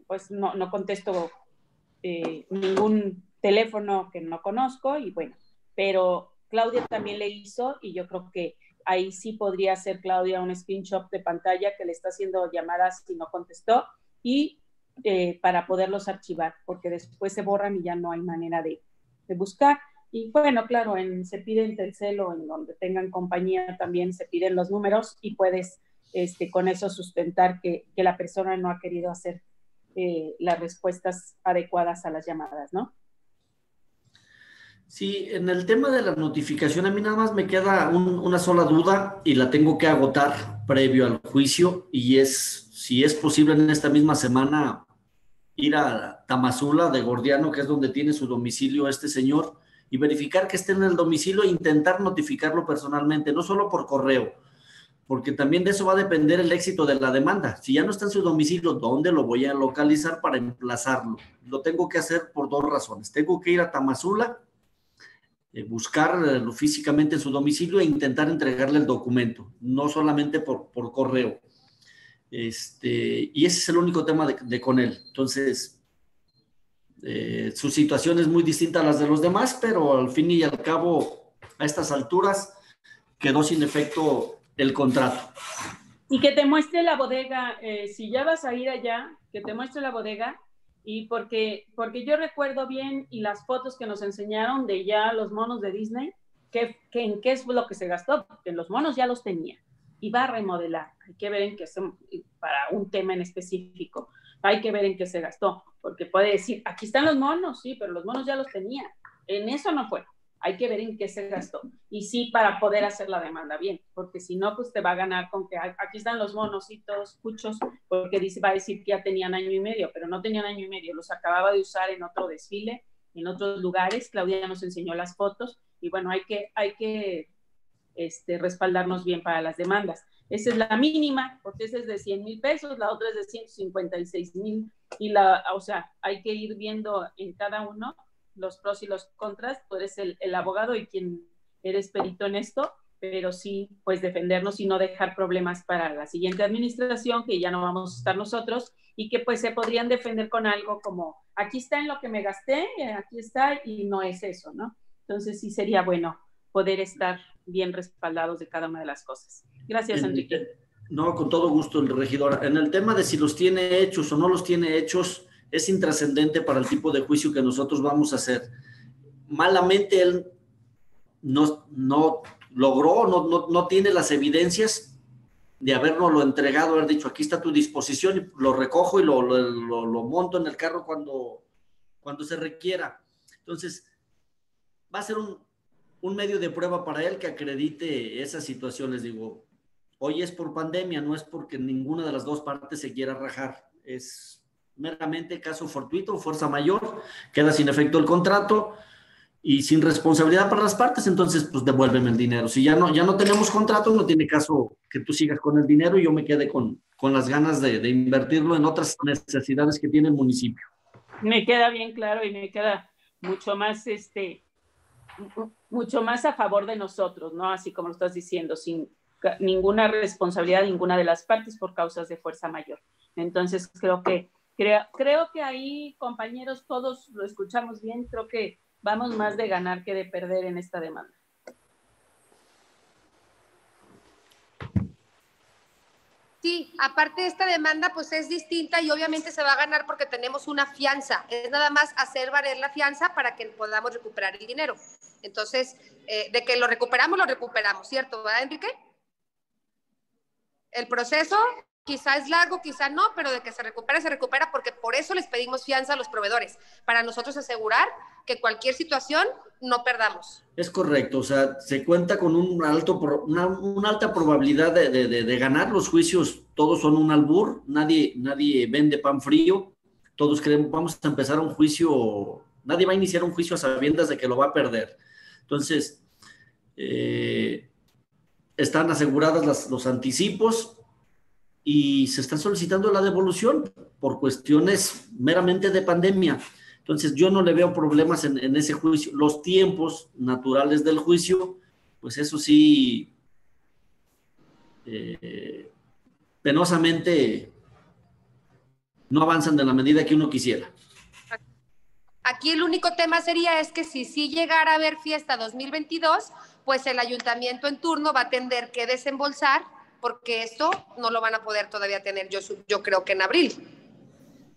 S4: pues no, no contesto eh, ningún teléfono que no conozco y bueno, pero Claudia también le hizo y yo creo que ahí sí podría ser Claudia un screenshot de pantalla que le está haciendo llamadas y no contestó y eh, para poderlos archivar, porque después se borran y ya no hay manera de, buscar. Y bueno, claro, en, se pide en Telcel o en donde tengan compañía también se piden los números y puedes este, con eso sustentar que, la persona no ha querido hacer eh, las respuestas adecuadas a las llamadas, ¿no?
S5: Sí, en el tema de la notificación, a mí nada más me queda una sola duda y la tengo que agotar previo al juicio y es si es posible en esta misma semana ir a Tamazula de Gordiano, que es donde tiene su domicilio este señor, y verificar que esté en el domicilio e intentar notificarlo personalmente, no solo por correo, porque también de eso va a depender el éxito de la demanda. Si ya no está en su domicilio, ¿dónde lo voy a localizar para emplazarlo? Lo tengo que hacer por dos razones. Tengo que ir a Tamazula eh, buscarlo físicamente en su domicilio e intentar entregarle el documento, no solamente por, por correo. Este, y ese es el único tema de, con él. Entonces, eh, su situación es muy distinta a las de los demás, pero al fin y al cabo, a estas alturas, quedó sin efecto el contrato.
S4: Y que te muestre la bodega, eh, si ya vas a ir allá, que te muestre la bodega y porque, porque yo recuerdo bien y las fotos que nos enseñaron de ya los monos de Disney, que, que en qué es lo que se gastó, porque los monos ya los tenía y va a remodelar. Hay que ver en qué se, para un tema en específico, hay que ver en qué se gastó, porque puede decir, aquí están los monos, sí, pero los monos ya los tenía. En eso no fue hay que ver en qué se gastó. Y sí, para poder hacer la demanda bien, porque si no, pues te va a ganar con que aquí están los monositos, cuchos, porque dice, va a decir que ya tenían año y medio, pero no tenían año y medio, los acababa de usar en otro desfile, en otros lugares. Claudia nos enseñó las fotos y bueno, hay que, hay que este, respaldarnos bien para las demandas. Esa es la mínima, porque esa es de 100 mil pesos, la otra es de 156 mil, y la, o sea, hay que ir viendo en cada uno los pros y los contras, tú eres el, el abogado y quien eres perito en esto, pero sí, pues defendernos y no dejar problemas para la siguiente administración, que ya no vamos a estar nosotros, y que pues se podrían defender con algo como, aquí está en lo que me gasté, aquí está, y no es eso, ¿no? Entonces sí sería bueno poder estar bien respaldados de cada una de las cosas. Gracias, Enrique.
S5: No, con todo gusto, el regidor. En el tema de si los tiene hechos o no los tiene hechos, es intrascendente para el tipo de juicio que nosotros vamos a hacer. Malamente él no, no logró, no, no, no tiene las evidencias de habernos lo entregado, haber dicho, aquí está tu disposición, y lo recojo y lo, lo, lo, monto en el carro cuando, cuando se requiera. Entonces, va a ser un, un medio de prueba para él que acredite esas situaciones. Digo, hoy es por pandemia, no es porque ninguna de las dos partes se quiera rajar. Es meramente caso fortuito, fuerza mayor, queda sin efecto el contrato y sin responsabilidad para las partes, entonces pues devuélveme el dinero. Si ya no, ya no tenemos contrato, no tiene caso que tú sigas con el dinero y yo me quede con, con las ganas de, invertirlo en otras necesidades que tiene el municipio.
S4: Me queda bien claro y me queda mucho más, este, mucho más a favor de nosotros, ¿no? Así como lo estás diciendo, sin ninguna responsabilidad de ninguna de las partes por causas de fuerza mayor. Entonces creo que creo, que ahí, compañeros, todos lo escuchamos bien, creo que vamos más de ganar que de perder en esta demanda.
S1: Sí, aparte de esta demanda, pues es distinta y obviamente se va a ganar porque tenemos una fianza. Es nada más hacer valer la fianza para que podamos recuperar el dinero. Entonces, eh, de que lo recuperamos, lo recuperamos, ¿cierto? ¿Verdad, Enrique? El proceso quizá es largo, quizá no, pero de que se recupera, se recupera porque por eso les pedimos fianza a los proveedores, para nosotros asegurar que cualquier situación no perdamos.
S5: Es correcto, o sea, se cuenta con un alto, una, una alta probabilidad de, ganar los juicios, todos son un albur, nadie, nadie vende pan frío, todos creemos, vamos a empezar un juicio, nadie va a iniciar un juicio a sabiendas de que lo va a perder. Entonces, eh, están aseguradas las, los anticipos, y se está solicitando la devolución por cuestiones meramente de pandemia. Entonces, yo no le veo problemas en, ese juicio. Los tiempos naturales del juicio, pues eso sí, eh, penosamente no avanzan de la medida que uno quisiera.
S1: Aquí el único tema sería es que si sí llegara a haber fiesta 2022, pues el ayuntamiento en turno va a tener que desembolsar porque esto no lo van a poder todavía tener yo, yo creo que en abril.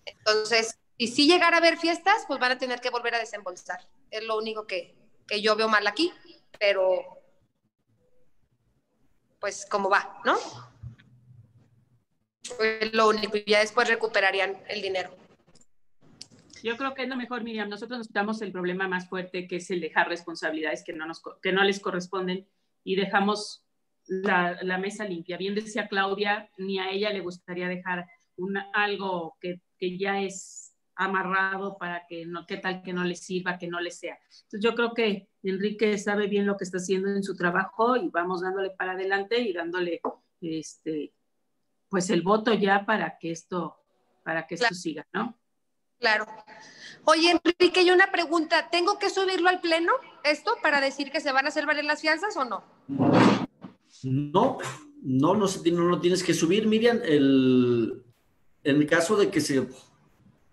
S1: Entonces, y si llegara a haber fiestas, pues van a tener que volver a desembolsar. Es lo único que, que yo veo mal aquí, pero pues como va, ¿no? Es lo único, y ya después recuperarían el dinero.
S4: Yo creo que es lo mejor, Miriam. Nosotros nos quitamos el problema más fuerte, que es el dejar responsabilidades que no, nos, que no les corresponden y dejamos la, la, mesa limpia. Bien decía Claudia, ni a ella le gustaría dejar una, algo que, que, ya es amarrado para que no, qué tal que no le sirva, que no le sea. Entonces yo creo que Enrique sabe bien lo que está haciendo en su trabajo y vamos dándole para adelante y dándole este pues el voto ya para que esto para que esto siga, ¿no?
S1: Claro. Oye, Enrique, hay una pregunta. ¿Tengo que subirlo al pleno esto para decir que se van a hacer valer las fianzas o no?
S5: No, no, no, no lo tienes que subir, Miriam. El, en el caso de que se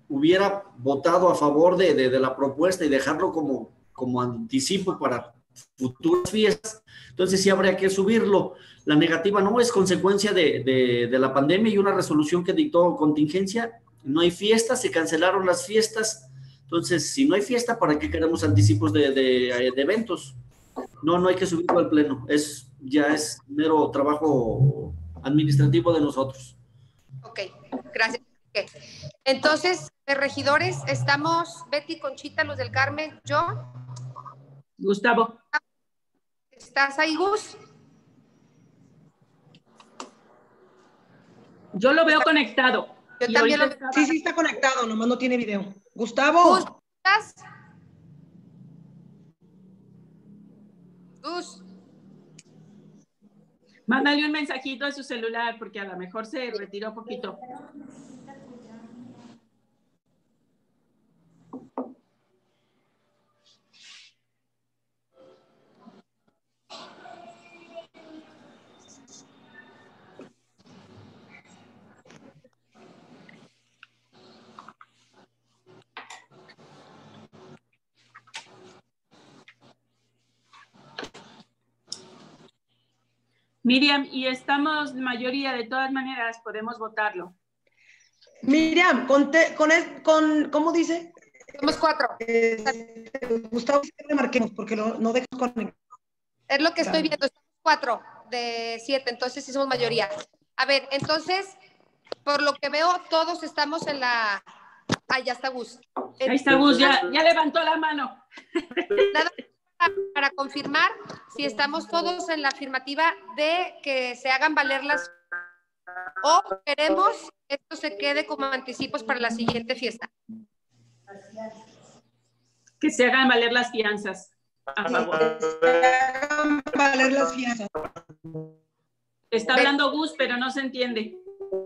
S5: hubiera votado a favor de, de, de la propuesta y dejarlo como, como anticipo para futuras fiestas, entonces sí habría que subirlo. La negativa no es consecuencia de, de, de, la pandemia y una resolución que dictó contingencia. No hay fiestas, se cancelaron las fiestas. Entonces, si no hay fiesta, ¿para qué queremos anticipos de, de eventos? No, no hay que subirlo al pleno. Es, ya es mero trabajo administrativo de nosotros.
S1: Ok, gracias. Okay. Entonces, de regidores, estamos Betty, Conchita, Luz del Carmen, yo.
S4: Gustavo.
S1: ¿Estás ahí, Gus?
S4: Yo lo veo conectado.
S3: Yo y también lo veo. Sí, sí está conectado, nomás no tiene video. Gustavo.
S1: Gus, ¿estás? Gus.
S4: Mándale un mensajito a su celular porque a lo mejor se retiró poquito. Miriam, y estamos mayoría, de todas maneras, podemos votarlo.
S3: Miriam, con, con, con, ¿cómo dice?
S1: Somos cuatro.
S3: Eh, Gustavo, marquemos porque no, no dejas conectar.
S1: Es lo que estoy viendo, somos cuatro de siete, entonces sí somos mayoría. A ver, entonces, por lo que veo, todos estamos en la... Ah, ya está Gus.
S4: Ahí está Gus, ya, ya levantó la mano.
S1: Nada para confirmar si estamos todos en la afirmativa de que se hagan valer las o queremos que esto se quede como anticipos para la siguiente fiesta.
S4: Que se hagan valer las fianzas. A favor.
S3: Se hagan valer las fianzas.
S4: Está hablando Gus, pero no se entiende.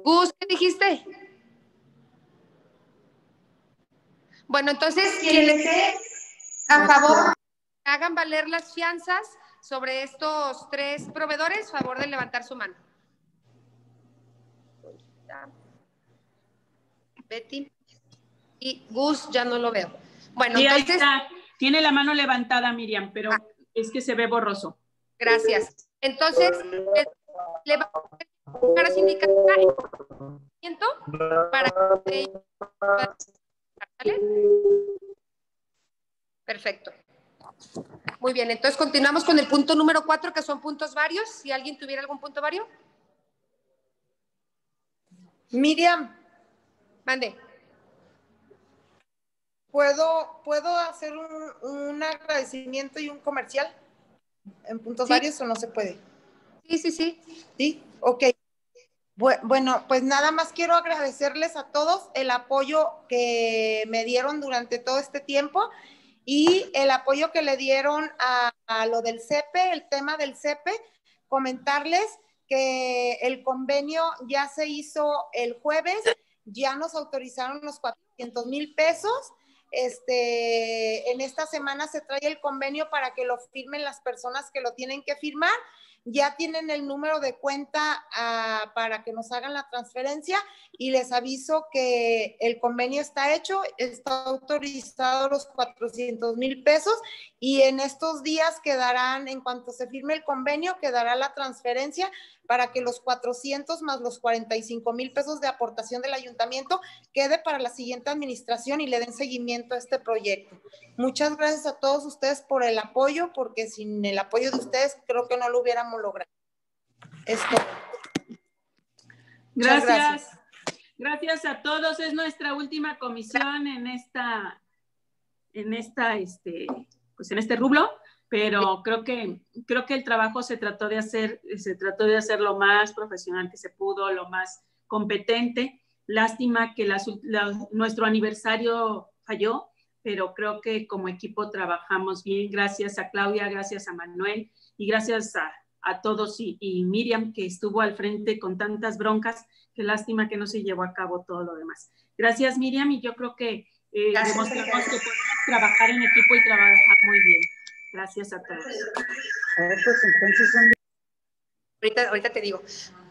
S1: Gus, ¿qué dijiste? Bueno, entonces, ¿quién esté a favor hagan valer las fianzas sobre estos tres proveedores, favor de levantar su mano. Betty y Gus ya no lo veo. Bueno, entonces,
S4: tiene la mano levantada Miriam, pero ah. es que se ve borroso.
S1: Gracias. Entonces, le va a dar para que Perfecto. Muy bien, entonces continuamos con el punto número cuatro, que son puntos varios. Si alguien tuviera algún punto vario.
S7: Miriam.
S1: Mande.
S7: ¿Puedo, ¿puedo hacer un, agradecimiento y un comercial en puntos varios o no se puede?
S1: Sí, sí, sí.
S7: Sí, ok. Bueno, pues nada más quiero agradecerles a todos el apoyo que me dieron durante todo este tiempo y el apoyo que le dieron a, lo del CEPE, el tema del CEPE, comentarles que el convenio ya se hizo el jueves, ya nos autorizaron los 400 mil pesos. Este, en esta semana se trae el convenio para que lo firmen las personas que lo tienen que firmar ya tienen el número de cuenta ah, para que nos hagan la transferencia y les aviso que el convenio está hecho, está autorizado los 400 mil pesos y en estos días quedarán, en cuanto se firme el convenio, quedará la transferencia para que los 400 más los 45 mil pesos de aportación del ayuntamiento quede para la siguiente administración y le den seguimiento a este proyecto. Muchas gracias a todos ustedes por el apoyo, porque sin el apoyo de ustedes creo que no lo hubiéramos logrado. Esto.
S4: Gracias. gracias. Gracias a todos. Es nuestra última comisión en esta, en esta, este, pues en este rublo pero creo que, creo que el trabajo se trató de hacer, se trató de hacer lo más profesional que se pudo, lo más competente. Lástima que nuestro aniversario falló, pero creo que como equipo trabajamos bien. Gracias a Claudia, gracias a Manuel y gracias a, a todos y, y, Miriam que estuvo al frente con tantas broncas. Qué lástima que no se llevó a cabo todo lo demás. Gracias Miriam y yo creo que eh, demostramos que podemos trabajar en equipo y trabajar muy bien. Gracias a todos.
S1: ahorita, ahorita te digo.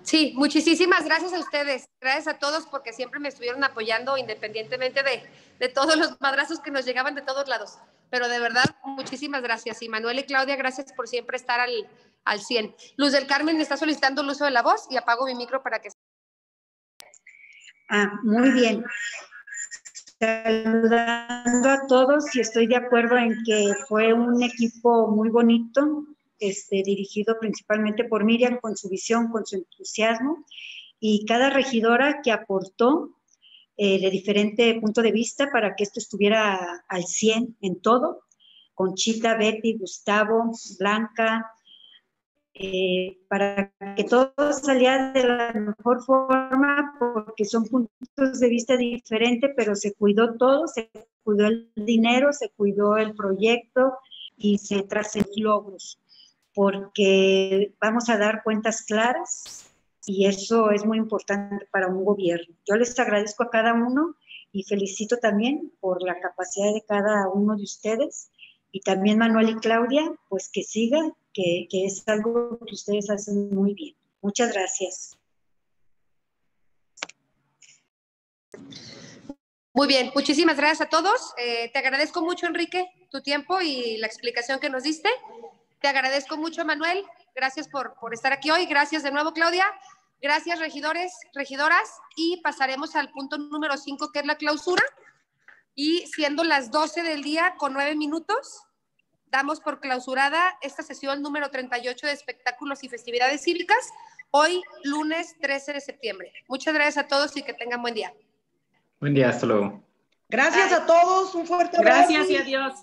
S1: Sí, muchísimas gracias a ustedes. Gracias a todos porque siempre me estuvieron apoyando independientemente de, de todos los madrazos que nos llegaban de todos lados. Pero de verdad, muchísimas gracias. Y Manuel y Claudia, gracias por siempre estar al, al 100. Luz del Carmen está solicitando el uso de la voz y apago mi micro para que...
S8: Ah, muy bien saludando a todos y estoy de acuerdo en que fue un equipo muy bonito, este, dirigido principalmente por Miriam con su visión, con su entusiasmo y cada regidora que aportó eh, de diferente punto de vista para que esto estuviera al 100 en todo. Conchita, Betty, Gustavo, Blanca, eh, para que todo saliera de la mejor forma, porque son puntos de vista diferentes, pero se cuidó todo, se cuidó el dinero, se cuidó el proyecto y se tras logros. porque vamos a dar cuentas claras y eso es muy importante para un gobierno. Yo les agradezco a cada uno y felicito también por la capacidad de cada uno de ustedes y también Manuel y Claudia, pues que siga, que, es algo que ustedes hacen muy bien. Muchas gracias.
S1: Muy bien, muchísimas gracias a todos. Eh, te agradezco mucho, Enrique, tu tiempo y la explicación que nos diste. Te agradezco mucho, Manuel. Gracias por, por estar aquí hoy. Gracias de nuevo, Claudia. Gracias, regidores, regidoras. Y pasaremos al punto número 5, que es la clausura. Y siendo las 12 del día con 9 minutos, damos por clausurada esta sesión número 38 de espectáculos y festividades cívicas, hoy lunes 13 de septiembre. Muchas gracias a todos y que tengan buen día.
S6: Buen día, hasta luego.
S3: Gracias a todos, un fuerte abrazo.
S4: Gracias y adiós.